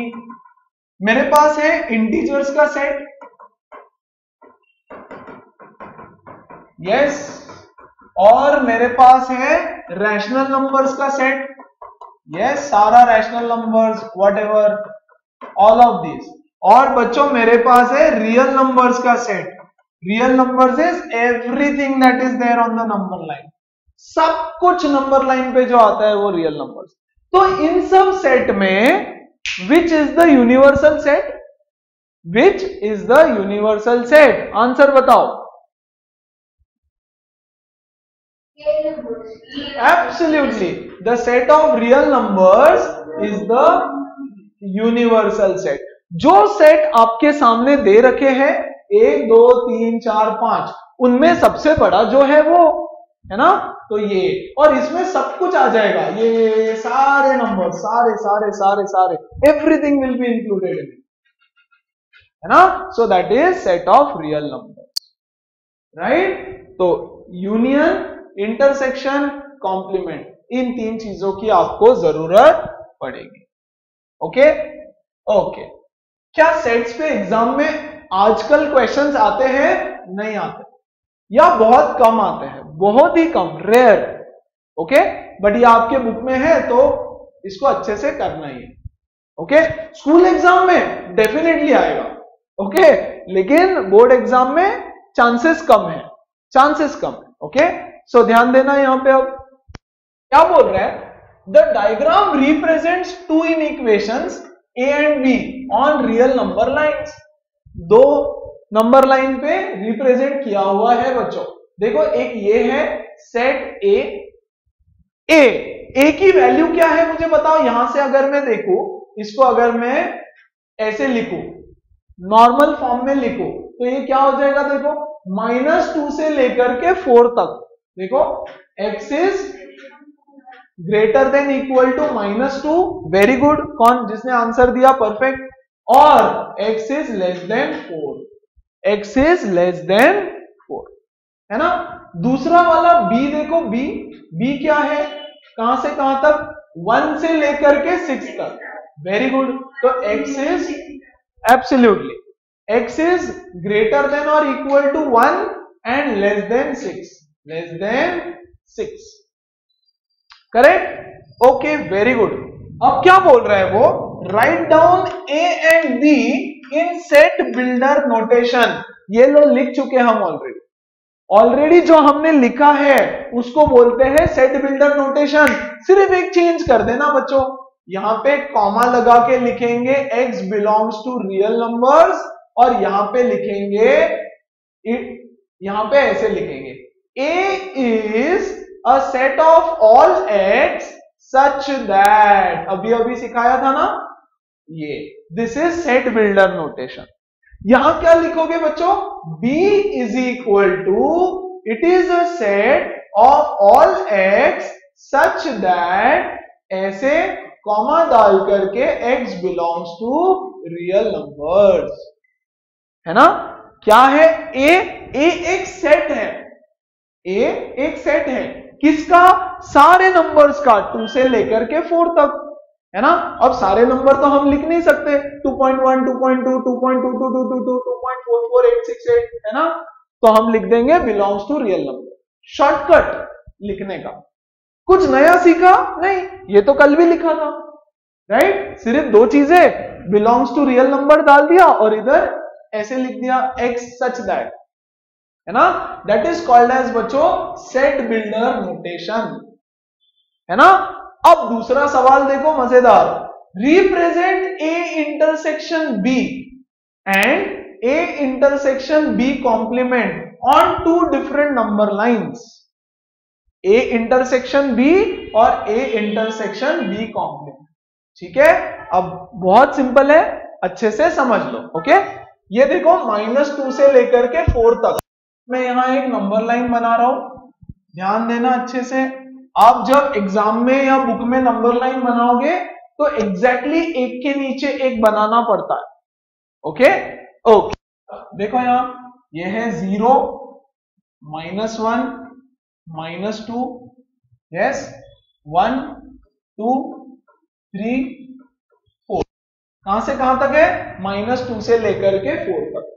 मेरे पास है इंटीजर्स का सेट यस और मेरे पास है रैशनल नंबर्स का सेट यस सारा rational numbers whatever all of this और बच्चों, मेरे पास है रियल नंबर्स का set real numbers is everything that is there on the number line सब कुछ नंबर लाइन पे जो आता है वो रियल नंबर्स तो इन सब सेट में which is the universal set which is the universal set answer बताओ. Absolutely. The set of real numbers is the universal set. जो सेट आपके सामने दे रखे हैं, एक, दो, तीन, चार, पाँच, उनमें सबसे बड़ा जो है वो, है ना? तो ये, और इसमें सब कुछ आ जाएगा। ये सारे नंबर सारे सारे सारे सारे everything will be included in है ना? So that is set of real number right तो यूनियन इंटरसेक्शन कॉम्प्लीमेंट इन तीन चीज़ों की आपको ज़रूरत पड़ेगी। ओके ओके क्या सेट्स पे एग्ज़ाम में आजकल क्वेश्चंस आते हैं? नहीं आते। या बहुत कम आते हैं। बहुत ही कम रेयर ओके बट ये आपके बुक में है तो इसको अच्छे से करना ही ओके स्कूल एग्ज़ाम में डेफिनेटली आएगा। ओके लेकिन बोर्ड एग्ज़ाम में चांसेस कम है। चांसेस कम है। ओके सो ध्यान देना यहाँ पे अब। क्या बोल रहे हैं? The diagram represents two inequations A and B on real number lines दो नंबर लाइन पे रिप्रेजेंट किया हुआ है बच्चों। देखो, एक ये है सेट ए ए ए की वैल्यू क्या है मुझे बताओ? यहाँ से अगर मैं देखू, इसको अगर मैं ऐसे लिखू नॉर्मल फॉर्म में लिखू तो ये क्या हो जाएगा देखो? माइनस टू से लेकर के फोर तक। देखो is greater than equal to minus two very good कौन? जिसने आंसर दिया परफेक्ट और x is less than four x is less than four है ना? दूसरा वाला b देखो, b b क्या है? कहाँ से कहाँ तक? वन से लेकर के सिक्स तक. वेरी गुड तो x is absolutely x is greater than और equal to one and less than six less than six correct? Okay very good अब क्या बोल रहा है वो? Write down A and B in set builder notation ये लो लिख चुके हम ऑलरेडी ऑलरेडी जो हमने लिखा है, उसको बोलते हैं सेट बिल्डर नोटेशन सिर्फ़ एक चेंज कर देना बच्चों. यहाँ पे कॉमा लगा के लिखेंगे x belongs to real numbers और यहाँ पे लिखेंगे यहाँ पे ऐसे लिखेंगे. A is a set of all x such that अभी अभी सिखाया था ना? ये this is set builder notation यहाँ क्या लिखोगे बच्चों? B is equal to it is a set of all x such that ऐसे कॉमा डाल करके x belongs to real numbers है ना? क्या है? A a एक सेट है. A एक सेट है. किसका? सारे नंबर्स का टू से लेकर के फोर तक। है ना? अब सारे नंबर तो हम लिख नहीं सकते। 2.1, 2.2, 2.22, 2.22, 2.44, 868 है ना? तो हम लिख देंगे belongs to real number shortcut लिखने का। कुछ नया सीखा? नहीं ये तो कल भी लिखा था। राइट सिर्फ़ दो चीज़ें। बिलोंग्स टू रियल नंबर डाल दिया और इधर ऐसे लिख दिया एक्स सच दैट है ना? दैट इज़ कॉल्ड एज बच्चों सेट बिल्डर नोटेशन है ना? अब दूसरा सवाल देखो मज़ेदार। Represent A intersection B and A intersection B complement on two different number lines A intersection B और ए इंटरसेक्शन बी कॉम्प्लीमेंट ठीक है? अब बहुत सिंपल है, अच्छे से समझ लो ओके ये देखो माइनस टू से लेकर के फोर तक। मैं यहाँ एक नंबर लाइन बना रहा हूँ। ध्यान देना अच्छे से। आप जब एग्ज़ाम में या बुक में नंबर लाइन बनाओगे तो एग्जैक्टली exactly एक के नीचे एक बनाना पड़ता है। ओके ओके देखो यहाँ, ये है zero minus one minus two yes one two three four कहाँ से कहाँ तक है? माइनस टू से लेकर के फोर तक।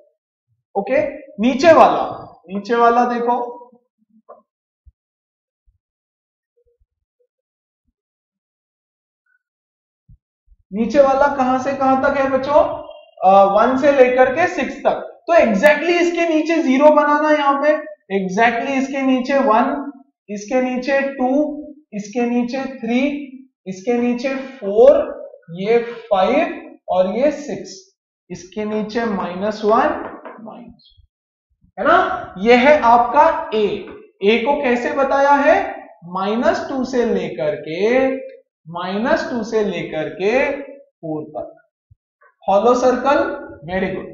ओके नीचे वाला। नीचे वाला देखो। नीचे वाला कहाँ से कहाँ तक है बच्चों? वन से लेकर के सिक्स तक। तो एग्जैक्टली exactly इसके नीचे ज़ीरो बनाना यहाँ पे। एग्जैक्टली exactly इसके नीचे वन इसके नीचे टू इसके नीचे थ्री इसके नीचे फोर ये फाइव और ये सिक्स इसके नीचे माइनस वन माइनस है ना? ये है आपका ए ए को कैसे बताया है? माइनस टू से लेकर के, माइनस टू से लेकर के फोर तक। हॉलो सर्कल वेरी गुड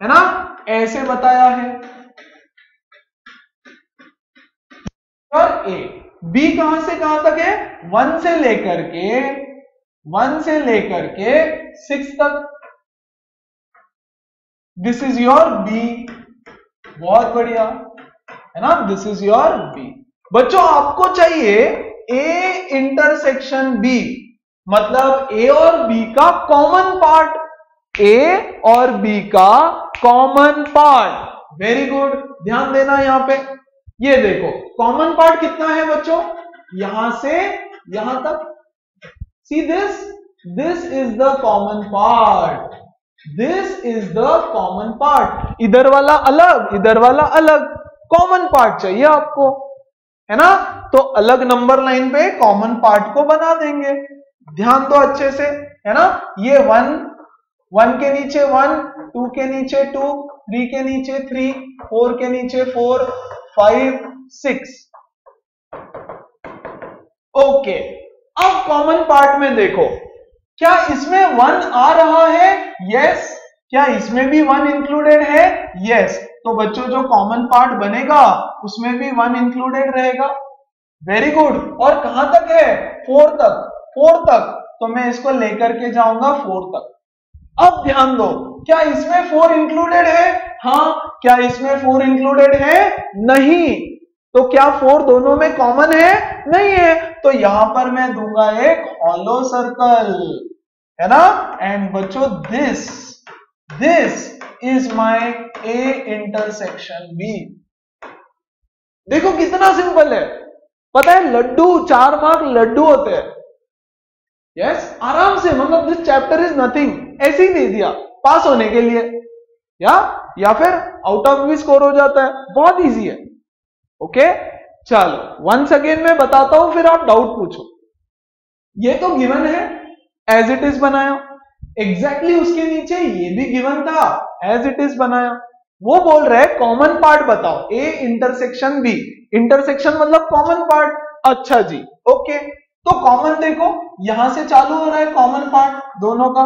है ना? ऐसे बताया है। और ए बी कहाँ से, कहाँ तक है? वन से लेकर के, वन से लेकर के सिक्स तक। दिस इज़ योर बी बहुत बढ़िया। है ना? दिस इज़ योर बी बच्चों, आपको चाहिए ए इंटरसेक्शन बी मतलब ए और बी का कॉमन पार्ट ए और बी का कॉमन पार्ट वेरी गुड ध्यान देना यहाँ पे। ये देखो कॉमन पार्ट कितना है बच्चों? यहाँ से, यहाँ तक। See this this is the common part this is the common part इधर वाला अलग, इधर वाला अलग। कॉमन पार्ट चाहिए आपको, है ना? तो अलग नंबर लाइन पे कॉमन पार्ट को बना देंगे। ध्यान तो अच्छे से, है ना? ये वन वन के नीचे वन टू के नीचे टू थ्री के नीचे थ्री फोर के नीचे फोर फाइव सिक्स ओके अब कॉमन पार्ट में देखो। क्या इसमें वन आ रहा है? यस क्या इसमें भी वन इंक्लूडेड है? यस तो बच्चों, जो कॉमन पार्ट बनेगा, उसमें भी वन इंक्लूडेड रहेगा। वेरी गुड और कहाँ तक है? फोर तक. फोर तक. तो मैं इसको लेकर के जाऊँगा फोर तक। अब ध्यान दो, क्या इसमें फोर इंक्लूडेड है? हाँ क्या इसमें फोर इंक्लूडेड है? नहीं। तो क्या फोर दोनों में कॉमन है? नहीं है। तो यहाँ पर मैं दूँगा एक हॉलो सर्कल है ना? एंड बच्चों this this is my A intersection B देखो कितना सिंपल है। पता है, लड्डू, चार मार्क लड्डू होते हैं। Yes yes? आराम से मतलब दिस चैप्टर इज़ नथिंग ऐसे ही दे दिया पास होने के लिए। या? या फिर आउट ऑफ़ भी स्कोर हो जाता है। बहुत इजी है। ओके चलो वंस अगेन मैं बताता हूँ, फिर आप डाउट पूछो। ये तो गिवन है एज इट इज़ बनाया। एग्जैक्टली exactly उसके नीचे ये भी गिवन था एज इट इज़ बनाया। वो बोल रहे कॉमन पार्ट बताओ। ए इंटरसेक्शन बी इंटरसेक्शन मतलब कॉमन पार्ट अच्छा जी ओके तो कॉमन देखो, यहाँ से चालू हो रहा है कॉमन पार्ट दोनों का,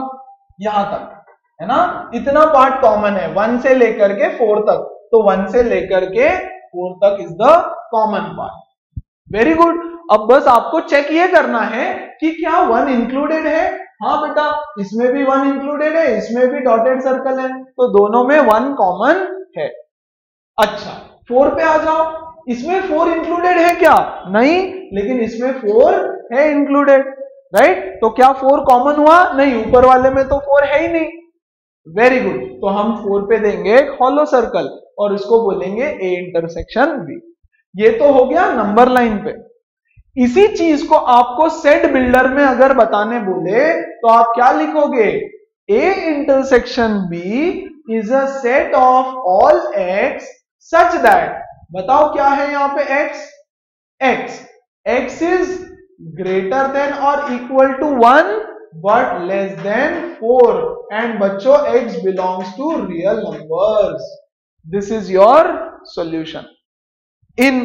यहाँ तक। है ना? इतना पार्ट कॉमन है वन से लेकर के फोर तक। तो वन से लेकर के फोर तक is the common part very good अब बस आपको चेक ये करना है कि क्या वन इंक्लूडेड है। हाँ बेटा, इसमें भी वन इंक्लूडेड है, इसमें भी डॉटेड सर्कल है। तो दोनों में वन कॉमन है। अच्छा फोर पे आ जाओ। इसमें फोर इंक्लूडेड है क्या? नहीं, लेकिन इसमें फोर है इंक्लूडेड राइट तो क्या फोर कॉमन हुआ? नहीं, ऊपर वाले में तो फोर है ही नहीं। वेरी गुड तो हम फोर पे देंगे एक हॉलो सर्कल और इसको बोलेंगे ए इंटरसेक्शन बी ये तो हो गया नंबर लाइन पे. इसी चीज़ को आपको सेट बिल्डर में अगर बताने बोले तो आप क्या लिखोगे? A intersection B is a set of all x such that बताओ क्या है यहाँ पे x x x is greater than और equal to one but less than four and बच्चों x belongs to real numbers this is your solution in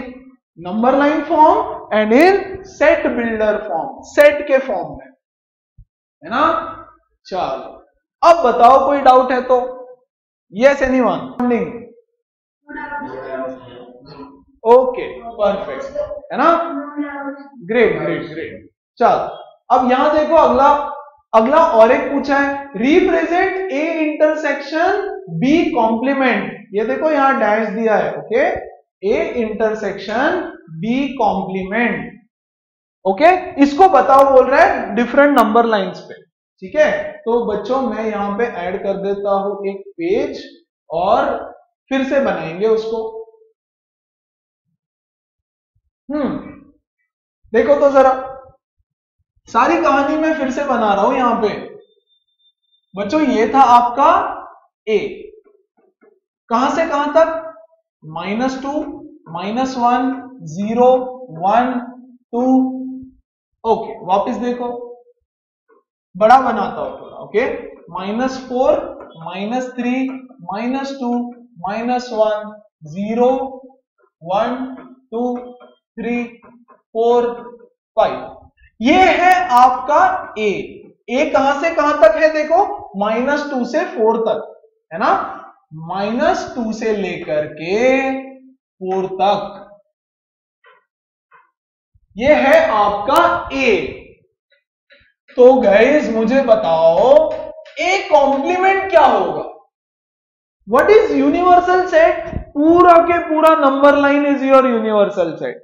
number line form and in set builder form set के form में. है ना? चलो। अब बताओ कोई डाउट है तो? Yes any one okay perfect है ना? ग्रेट ग्रेट ग्रेट चलो। अब यहाँ देखो अगला। अगला और एक पूछा है। Represent A intersection B complement ये देखो यहाँ डैश दिया है, okay? A intersection B complement okay? इसको बताओ, बोल रहा है डिफरेंट नंबर लाइंस पे, ठीक है? तो बच्चों, मैं यहाँ पे ऐड कर देता हूँ एक पेज और फिर से बनाएँगे उसको। हम्म देखो तो जरा, सारी कहानी मैं फिर से बना रहा हूँ यहाँ पे। बच्चों, ये था आपका ए कहाँ से कहाँ तक? Minus two, minus one, zero, one, two. Okay, वापिस देखो। बड़ा बनाता हूँ थोड़ा, okay? Minus four, minus three, minus two, minus one, zero, one, two, three, four, five. ये है आपका ए ए कहाँ से कहाँ तक है देखो? माइनस टू से फोर तक, है ना? माइनस टू से लेकर के फोर तक। ये है आपका ए तो गैस मुझे बताओ ए कॉम्प्लीमेंट क्या होगा? व्हाट इज़ यूनिवर्सल सेट पूरा के पूरा number line is your universal set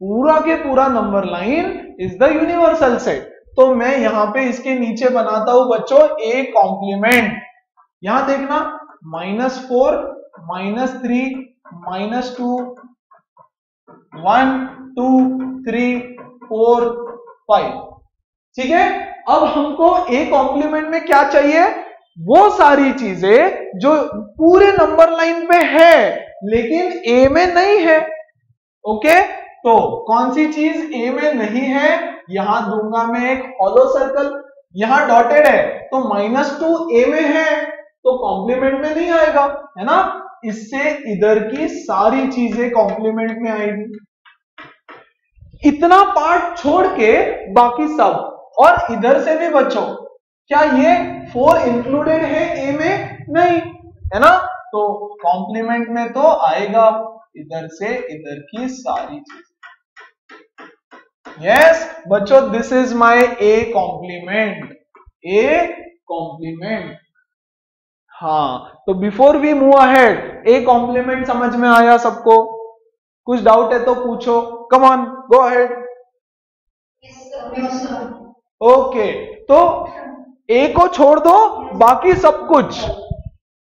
पूरा के पूरा number line is the universal set तो मैं यहाँ पे इसके नीचे बनाता हूँ बच्चों ए कॉम्प्लीमेंट यहाँ देखना minus four minus three minus two one two three four five ठीक है? अब हमको ए कॉम्प्लीमेंट में क्या चाहिए? वो सारी चीज़ें जो पूरे नंबर लाइन पे है, लेकिन ए में नहीं है। ओके तो कौन सी चीज़ ए में नहीं है? यहाँ दूँगा मैं एक हॉलो सर्कल यहाँ डॉटेड है तो माइनस टू ए में है। तो कॉम्प्लीमेंट में नहीं आएगा, है ना? इससे इधर की सारी चीज़ें कॉम्प्लीमेंट में आएगी। इतना पार्ट छोड़ के बाकी सब, और इधर से भी बचो। क्या ये फोर इंक्लूडेड है ए में? नहीं, है ना? तो कॉम्प्लीमेंट में तो आएगा इधर से इधर की सारी चीज़। यस बच्चों this is my A complement A complement हाँ तो before we move ahead A complement समझ में आया सबको? कुछ डाउट है तो पूछो। Come on go ahead okay तो ए को छोड़ दो बाकी सब कुछ।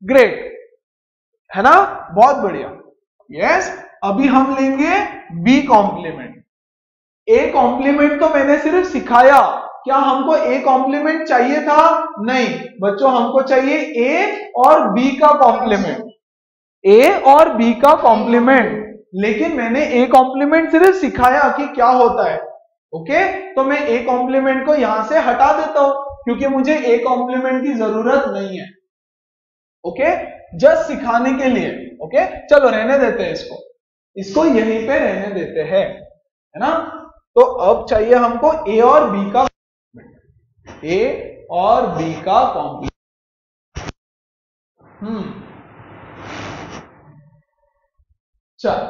ग्रेट है ना? बहुत बढ़िया। यस yes, अभी हम लेंगे बी कॉम्प्लीमेंट ए कॉम्प्लीमेंट तो मैंने सिर्फ़ सिखाया। क्या हमको ए कॉम्प्लीमेंट चाहिए था? नहीं। बच्चों, हमको चाहिए ए और बी का कॉम्प्लीमेंट ए और बी का कॉम्प्लीमेंट लेकिन मैंने ए कॉम्प्लीमेंट सिर्फ़ सिखाया कि क्या होता है। ओके? तो मैं ए कॉम्प्लीमेंट को यहाँ से हटा देता हूँ, क्योंकि मुझे ए कॉम्प्लीमेंट की ज़रूरत नहीं है। ओके? जस्ट सिखाने के लिए। ओके? चलो, रहने देते हैं इसको। इसको यहीं पे रहने देते हैं। है ना? तो अब चाहिए हमको ए और बी का ए और बी का कॉम्प्लीमेंट हम्म। चल।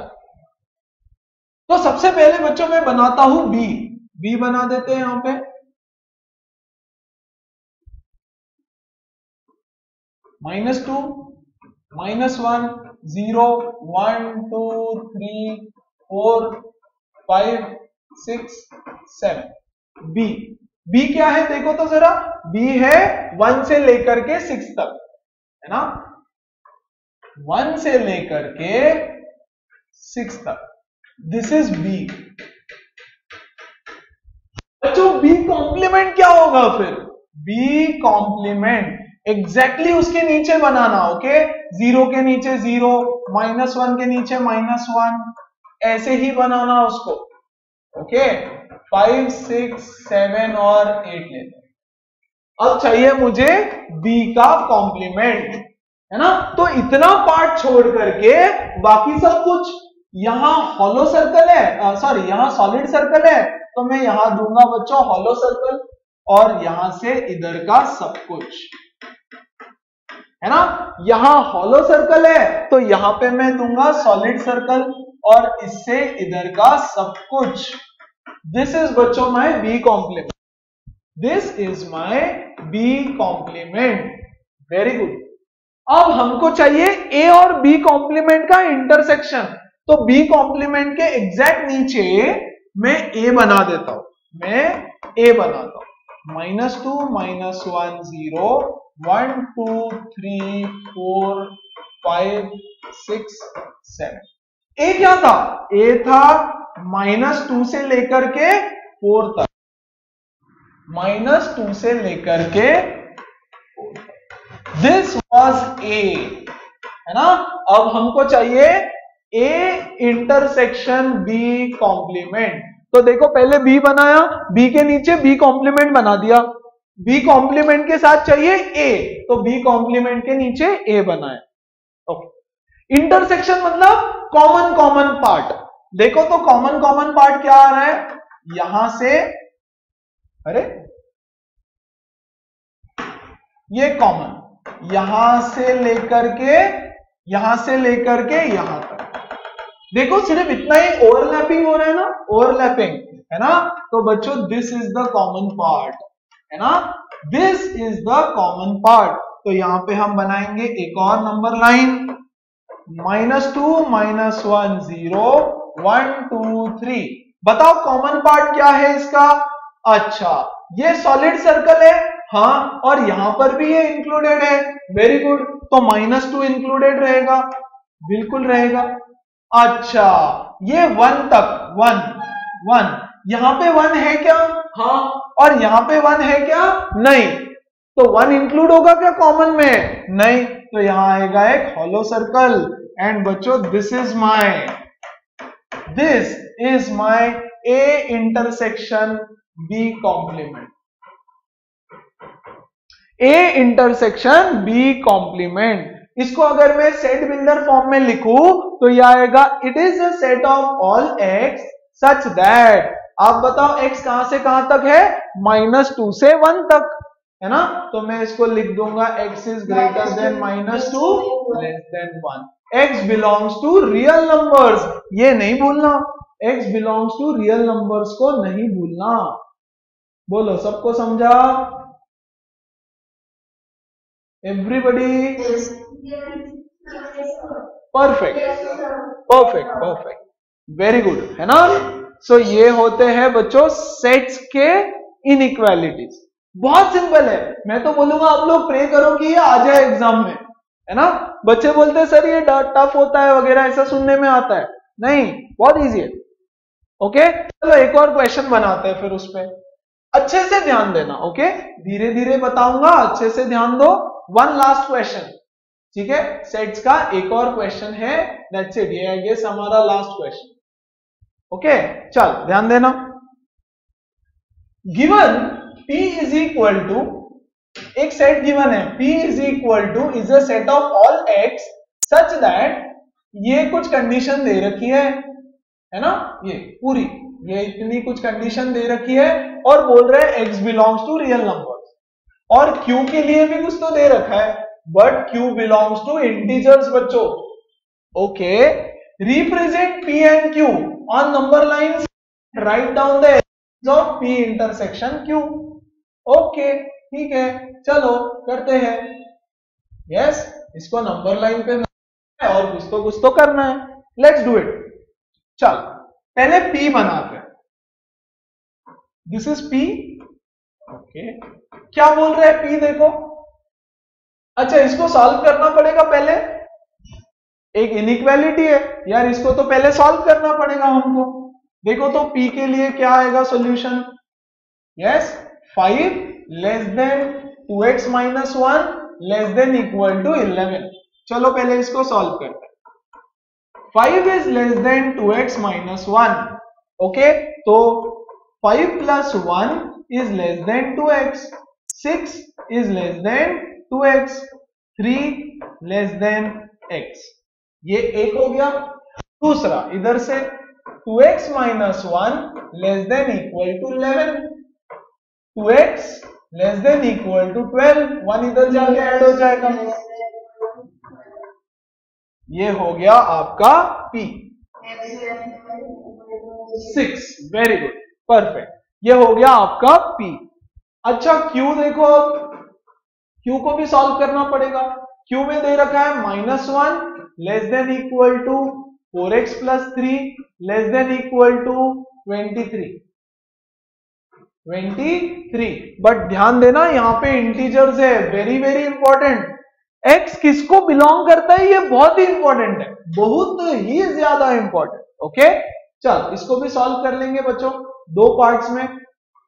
तो सबसे पहले बच्चों में बनाता हूँ बी बी बना देते हैं यहाँ पे। Minus two, minus one, zero, one, two, three, four, five, six, seven. B B क्या है? देखो तो जरा। बी है वन से लेकर के सिक्स तक, है ना? वन से लेकर के सिक्स तक। दिस इज़ बी बच्चों बी कॉम्प्लीमेंट क्या होगा फिर? बी कॉम्प्लीमेंट एग्जैक्टली exactly उसके नीचे बनाना ओके ज़ीरो के नीचे ज़ीरो माइनस वन के नीचे माइनस वन ऐसे ही बनाना उसको ओके फाइव सिक्स सेवन और एट लेते अब चाहिए मुझे बी का कॉम्प्लीमेंट है ना? तो इतना पार्ट छोड़ करके बाकी सब कुछ, यहाँ हॉलो सर्कल है सॉरी यहाँ सॉलिड सर्कल है तो मैं यहाँ दूँगा बच्चों हॉलो सर्कल और यहाँ से इधर का सब कुछ, है ना? यहाँ हॉलो सर्कल है तो यहाँ पे मैं दूँगा सॉलिड सर्कल और इससे इधर का सब कुछ। दिस इज़ बच्चों my B complement this is my B complement very good अब हमको चाहिए ए और बी कॉम्प्लीमेंट का इंटरसेक्शन तो बी कॉम्प्लीमेंट के एग्जैक्ट नीचे मैं ए बना देता हूँ. मैं ए बनाता हूँ. Minus two minus one zero one two three four five six seven A क्या था? ए था माइनस टू से लेकर के फोर तक। माइनस टू से लेकर के दिस वॉज़ ए है ना? अब हमको चाहिए ए इंटरसेक्शन बी कॉम्प्लीमेंट तो देखो, पहले बी बनाया बी के नीचे बी कॉम्प्लीमेंट बना दिया। बी कॉम्प्लीमेंट के साथ चाहिए ए तो बी कॉम्प्लीमेंट के नीचे ए बनाए ओके इंटरसेक्शन मतलब कॉमन कॉमन पार्ट देखो तो कॉमन कॉमन पार्ट क्या आ रहा है? यहाँ से, अरे, ये कॉमन यहाँ से लेकर के, यहाँ से लेकर के यहाँ तक। देखो, सिर्फ़ इतना ही ओवरलैपिंग हो रहा है ना? ओवरलैपिंग है ना? तो बच्चों this is the common part है ना? This is the common part तो यहाँ पे हम बनाएँगे एक और number line minus two minus one zero one two three बताओ कॉमन पार्ट क्या है इसका? अच्छा ये सॉलिड सर्कल है हाँ और यहाँ पर भी ये इंक्लूडेड है. वेरी गुड तो माइनस टू इंक्लूडेड रहेगा. बिल्कुल रहेगा. अच्छा ये वन तक वन वन यहाँ पे वन है क्या? हाँ और यहाँ पे वन है क्या? नहीं. तो वन इंक्लूड होगा क्या कॉमन में? नहीं. तो यहाँ आएगा एक हॉलो सर्कल एंड बच्चों this is my this is my A intersection B complement A intersection B complement इसको अगर मैं सेट बिल्डर फॉर्म में लिखूं तो यह आएगा it is a set of all x such that आप बताओ x कहाँ से कहाँ तक है? माइनस टू से वन तक है ना? तो मैं इसको लिख दूँगा x is greater than minus two less than one x belongs to real numbers ये नहीं भूलना। X belongs to real numbers को नहीं भूलना। बोलो सबको समझा? Everybody perfect perfect perfect very good है ना? सो so, ये होते हैं बच्चों सेट्स के इनइक्वालिटीज बहुत सिंपल है। मैं तो बोलूँगा आप लोग प्रे करो कि ये आ जाए एग्ज़ाम में। है ना? बच्चे बोलते हैं, सर, ये टफ होता है वगैरह, ऐसा सुनने में आता है. नहीं, बहुत इजी है। ओके चलो, एक और क्वेश्चन बनाते हैं फिर उस पर अच्छे से ध्यान देना ओके धीरे धीरे बताऊँगा, अच्छे से ध्यान दो। वन लास्ट क्वेश्चन ठीक है? सेट्स का एक और क्वेश्चन है। हमारा लास्ट क्वेश्चन ओके चल, ध्यान देना। Given p is equal to एक सेट गिवन है. P is equal to is a set of all x such that ये कुछ कंडीशन दे रखी है है ना? ये पूरी. ये इतनी कुछ कंडीशन दे रखी है और बोल रहे हैं x belongs to real numbers और q के लिए भी कुछ तो दे रखा है but q belongs to integers बच्चों. Okay represent p and q on number lines write down the of p intersection q. Okay ठीक है, चलो, करते हैं। यस इसको नंबर लाइन पे और कुछ तो कुछ तो करना है। लेट्स डू इट चल, पहले p बनाते हैं। This is p. ओके क्या बोल रहे हैं p, देखो। अच्छा इसको सॉल्व करना पड़ेगा पहले। एक इनइक्वालिटी है। यार, इसको तो पहले सॉल्व करना पड़ेगा हमको। देखो तो p के लिए क्या आएगा solution yes five less than two x minus one less than equal to eleven चलो पहले इसको सॉल्व करते हैं। Five is less than two x minus one okay तो five plus one is less than two x six is less than two x three less than x ये एक हो गया। दूसरा, इधर से two x minus one less than equal to eleven two x less than equal to twelve. One इधर जाके add हो जाएगा। ये हो गया आपका P six. Very good perfect ये हो गया आपका P अच्छा Q देखो अब। Q को भी सॉल्व करना पड़ेगा। Q में दे रखा है minus one less than equal to four x plus three less than equal to twenty three twenty three. But ध्यान देना, यहाँ पे इंटीजर्स है वेरी वेरी इंपॉर्टेंट एक्स किसको बिलोंग करता है, ये बहुत ही इंपॉर्टेंट है। बहुत ही ज़्यादा इंपॉर्टेंट ओके चल, इसको भी सॉल्व कर लेंगे बच्चों, दो पार्ट्स में।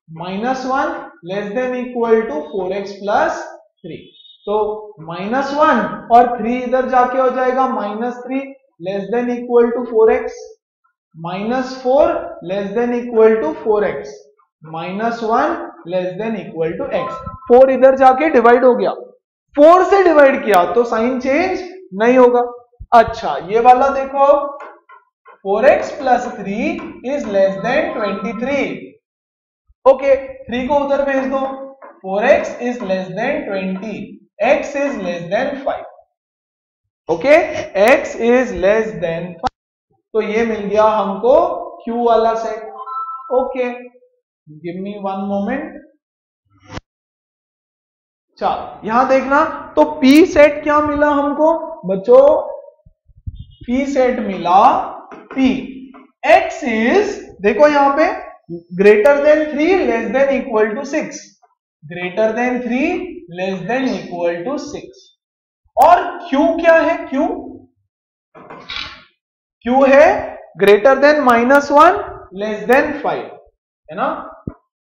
Minus one less than equal to four x plus three तो माइनस वन और थ्री इधर जाके हो जाएगा minus three less than equal to four x minus four less than equal to four x minus one less than equal to x. Four इधर जाके divide हो गया। फोर से डिवाइड किया तो साइन चेंज नहीं होगा। अच्छा ये वाला देखो। Four x plus three is less than twenty three. Okay, three को उधर भेज दो। Four x is less than twenty. X is less than five. Okay, x is less than five. तो ये मिल गया हमको क्यू वाला set. Okay give me one moment चल। यहाँ देखना तो P सेट क्या मिला हमको? बच्चों, P सेट मिला P. X इज़ देखो यहाँ पे greater than three less than equal to six greater than three less than equal to six और Q क्या है? Q? Q है greater than minus one less than five है ना?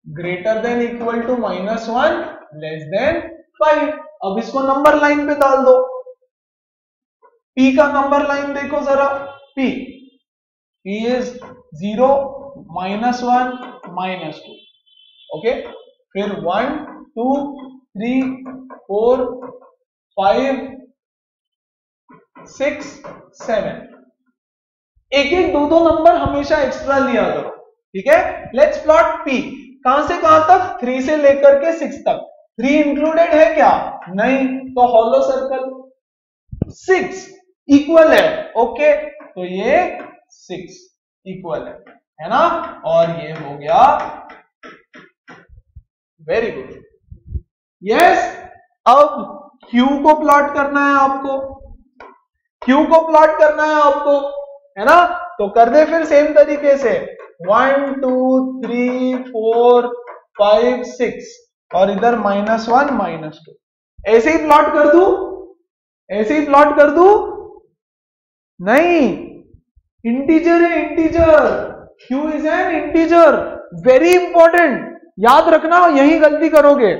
Greater than equal to minus one less than five अब इसको number line पे डाल दो। P का नंबर लाइन देखो जरा। P. P is zero minus one minus two okay फिर one two three four five six seven एक एक दो दो नंबर हमेशा एक्स्ट्रा लिया करो। ठीक है? लेट्स प्लॉट पी कहाँ से कहाँ तक? थ्री से लेकर के सिक्स तक. थ्री इंक्लूडेड है क्या? नहीं तो हॉलो सर्कल सिक्स इक्वल है. ओके तो ये सिक्स इक्वल है. है ना? और ये हो गया वेरी गुड यस अब Q को प्लॉट करना है आपको. Q को प्लॉट करना है आपको. है ना? तो कर दे फिर सेम तरीके से. One two three four five six और इधर माइनस वन माइनस टू ऐसे ही प्लॉट कर दू? ऐसे ही प्लॉट कर दू? नहीं. इंटीजर है integer q is an integer very important याद रखना, यही गलती करोगे.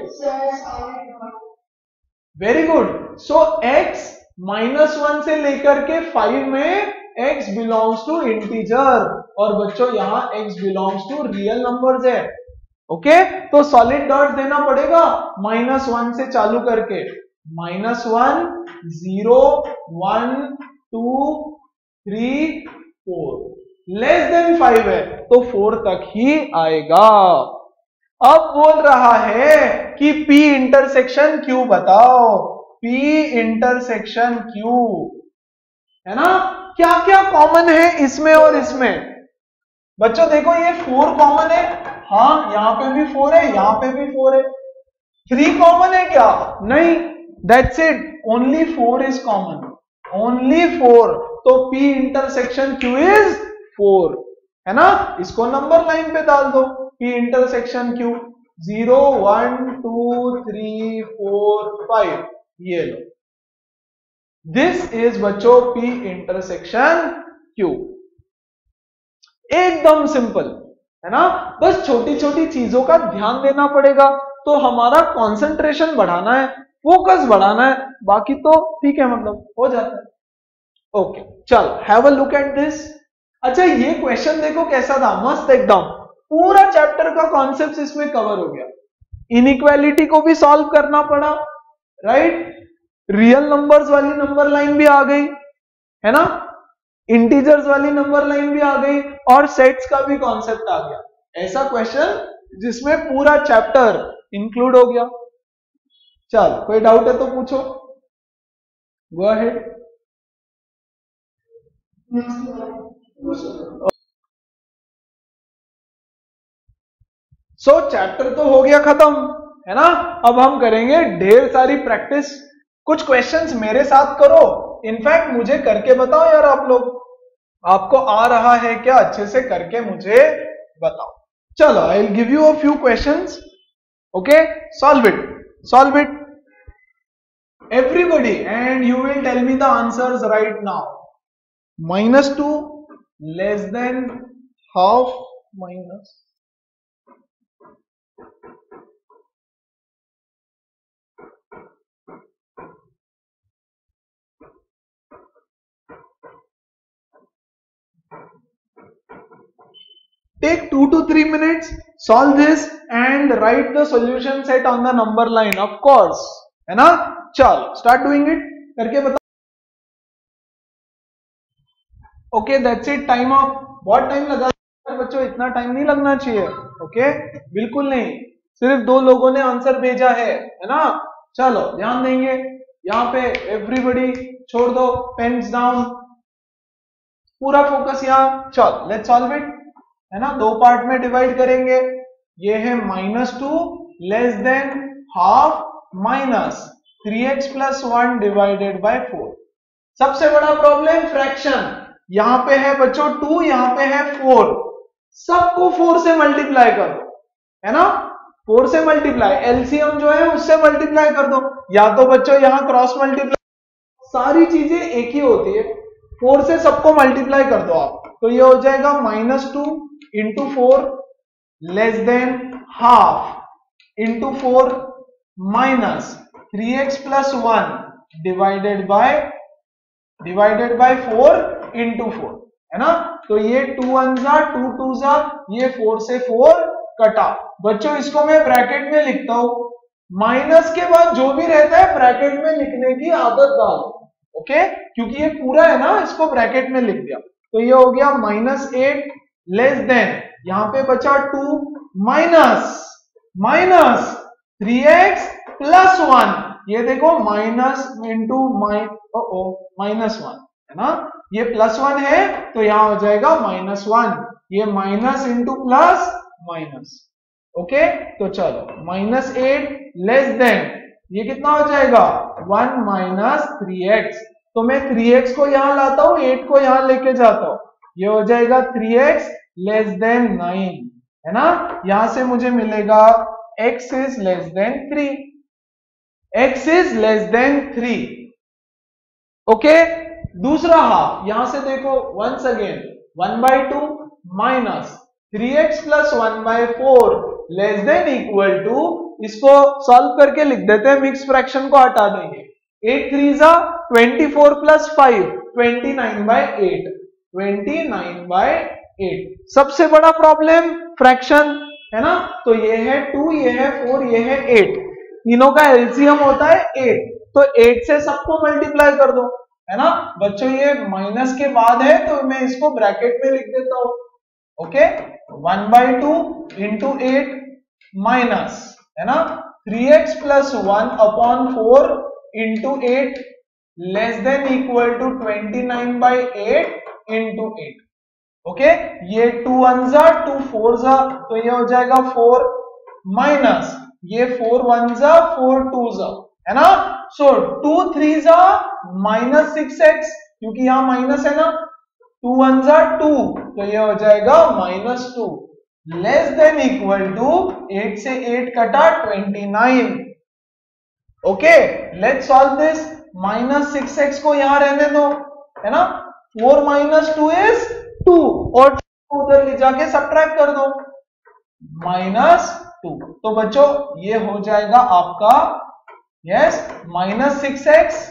Very good so x minus one से लेकर के फाइव में x बिलोंग्स टू इंटीजर और बच्चों, यहाँ x belongs to real numbers है। ओके तो सॉलिड डॉट देना पड़ेगा माइनस वन से चालू करके। Minus one zero one two three four less than five है तो फोर तक ही आएगा। अब बोल रहा है कि P इंटरसेक्शन Q बताओ? P इंटरसेक्शन Q है ना? क्या क्या कॉमन है इसमें और इसमें? बच्चों, देखो ये फोर कॉमन है। हाँ यहाँ पे भी फोर है, यहाँ पे भी फोर है। थ्री कॉमन है क्या? नहीं that's it only four is common only four तो P intersection Q is four है ना? इसको नंबर लाइन पे डाल दो। P intersection Q. Zero one two three four five ये लो। दिस इज़ बच्चों P इंटरसेक्शन Q. एकदम सिंपल, है ना? बस छोटी छोटी चीज़ों का ध्यान देना पड़ेगा तो हमारा कंसंट्रेशन बढ़ाना है फोकस बढ़ाना है, बाकी तो ठीक है मतलब हो जाता है। ओके चल have a look at this अच्छा ये क्वेश्चन देखो कैसा था? मस्त एकदम। पूरा चैप्टर का कॉन्सेप्ट इसमें कवर हो गया। इनइक्वालिटी को भी सॉल्व करना पड़ा राइट रियल नंबर्स वाली नंबर लाइन भी आ गई, है ना? इंटीजर्स वाली नंबर लाइन भी आ गई और सेट्स का भी कॉन्सेप्ट आ गया। ऐसा क्वेश्चन जिसमें पूरा चैप्टर इंक्लूड हो गया। चल, कोई डाउट है तो पूछो। गो अहेड सो चैप्टर तो हो गया खत्म, है ना? अब हम करेंगे ढेर सारी प्रैक्टिस कुछ क्वेश्चंस मेरे साथ करो। इनफैक्ट मुझे करके बताओ यार आप लोग। आपको आ रहा है क्या? अच्छे से करके मुझे बताओ। चलो I will give you a few question okay solve it solve it everybody and you will tell me the answers right now minus two less than half minus Take 2 to 3 minutes, solve this and write the solution set on the number line. Of course, है ना? चल start doing it. करके बता okay that's it time of बहुत time लगा बच्चों इतना time नहीं लगना चाहिए ओके okay? बिल्कुल नहीं। सिर्फ़ दो लोगों ने आंसर भेजा है है ना? चलो ध्यान देंगे। यहाँ पे एवरीबडी छोड़ दो पेन्स डाउन पूरा फोकस यहाँ। चल लेट्स सॉल्व इट है ना? दो पार्ट में डिवाइड करेंगे। ये है minus two less than half minus three x plus one divided by four सबसे बड़ा प्रॉब्लम फ्रैक्शन यहाँ पे है बच्चों टू यहाँ पे है फोर सबको फोर से मल्टीप्लाई कर दो। है ना? फोर से मल्टीप्लाई एलसीएम जो है उससे मल्टीप्लाई कर दो। या तो बच्चों यहाँ क्रॉस मल्टीप्लाई सारी चीज़ें एक ही होती है। फोर से सबको मल्टीप्लाई कर दो आप। तो ये हो जाएगा minus two into four less than half into four minus three x plus one divided by divided by four into four है ना? तो ये टू वन जा टू टू जा ये फोर से फोर कटा बच्चों, इसको मैं ब्रैकेट में लिखता हूँ। माइनस के बाद जो भी रहता है ब्रैकेट में लिखने की आदत डालो ओके क्योंकि ये पूरा है ना, इसको ब्रैकेट में लिख दिया। तो ये हो गया माइनस एट लेस देन यहाँ पे बचा two minus minus three x plus one ये देखो minus into mine oh minus one है ना? ये प्लस वन है तो यहाँ हो जाएगा माइनस वन ये minus into plus minus okay तो चलो माइनस एट लेस देन ये कितना हो जाएगा? वन माइनस थ्री एक्स तो मैं थ्री एक्स को यहाँ लाता हूँ एट को यहाँ लेके जाता हूँ। ये हो जाएगा three x less than nine है ना? यहाँ से मुझे मिलेगा x is less than three x is less than three okay दूसरा हाफ़ यहाँ से देखो once again one by two minus three x plus one by four less than equal to इसको सॉल्व करके लिख देते हैं मिक्स फ्रैक्शन को हटा देंगे। एट थ्री जा twenty four plus five twenty nine by eight twenty nine by eight सबसे बड़ा प्रॉब्लम फ्रैक्शन है ना? तो ये है टू ये है फोर ये है एट तीनों का एलसीएम होता है एट तो एट से सबको मल्टीप्लाई कर दो, है ना? बच्चों, ये माइनस के बाद है तो मैं इसको ब्रैकेट में लिख देता हूँ. Okay one by two into eight minus है ना? Three x plus one upon four into eight less than equal to twenty nine by eight into eight okay ये टू वन जा टू फोर जा तो ये हो जाएगा फोर माइनस ये फोर वन जा फोर टू जा है ना? सो टू थ्री जा माइनस सिक्स एक्स क्योंकि यहाँ माइनस है ना? टू वन जा टू तो ये हो जाएगा minus two less than equal to eight से एट कटा twenty nine okay let solve this minus six x को यहाँ रहने दो, है ना? Four minus two is two और उधर ले जाके सब्ट्रैक्ट कर दो। माइनस टू तो बच्चों, ये हो जाएगा आपका yes minus six x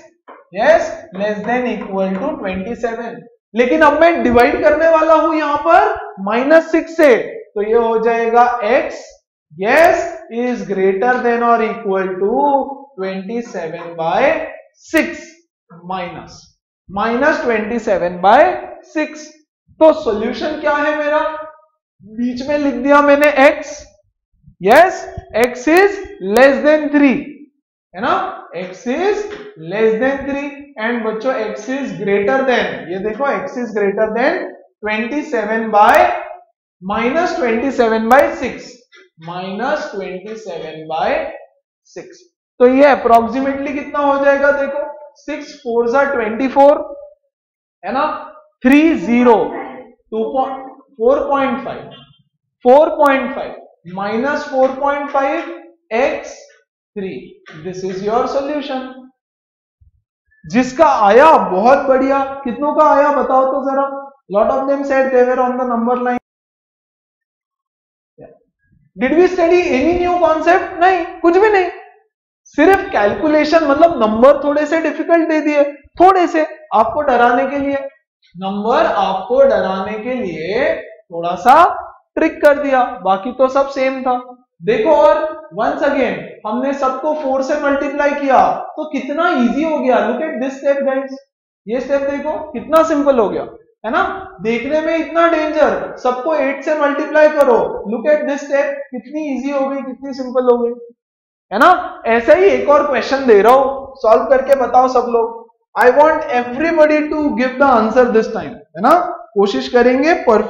yes less than equal to twenty seven लेकिन अब मैं डिवाइड करने वाला हूँ यहाँ पर माइनस सिक्स से तो ये हो जाएगा x, yes, is greater than or equal to 27 by 6 minus minus twenty seven by six तो सॉल्यूशन क्या है मेरा? बीच में लिख दिया मैंने x. Yes x is less than three है ना? x is less than three and बच्चों, x इज़ ग्रेटर देन ये देखो, x is greater than 27 by minus twenty seven by six minus twenty seven by six तो ये approximately कितना हो जाएगा देखो? सिक्स फोर जा ट्वेंटी फोर है ना? Three zero two four point five four point five minus four point five x three this is your solution जिसका आया बहुत बढ़िया। कितनों का आया बताओ तो जरा। Lot of them set there on the number line did we study any new concept नहीं, कुछ भी नहीं। सिर्फ़ कैलकुलेशन मतलब नंबर थोड़े से डिफ़िकल्ट दे दिए, थोड़े से आपको डराने के लिए। नंबर आपको डराने के लिए थोड़ा सा ट्रिक कर दिया, बाकी तो सब सेम था। देखो और वंस अगेन हमने सबको फोर से मल्टीप्लाई किया तो कितना इजी हो गया। Look at this step guys ये स्टेप देखो, कितना सिंपल हो गया, है ना? देखने में इतना डेंजर सबको एट से मल्टीप्लाई करो। लुक एट दिस स्टेप कितनी इजी हो गई, कितनी सिंपल हो गई। है ना? ऐसे ही एक और क्वेश्चन दे रहा हूँ। सॉल्व करके बताओ सब लोग। I want everybody to give the answer this time है ना? कोशिश करेंगे परफेक्ट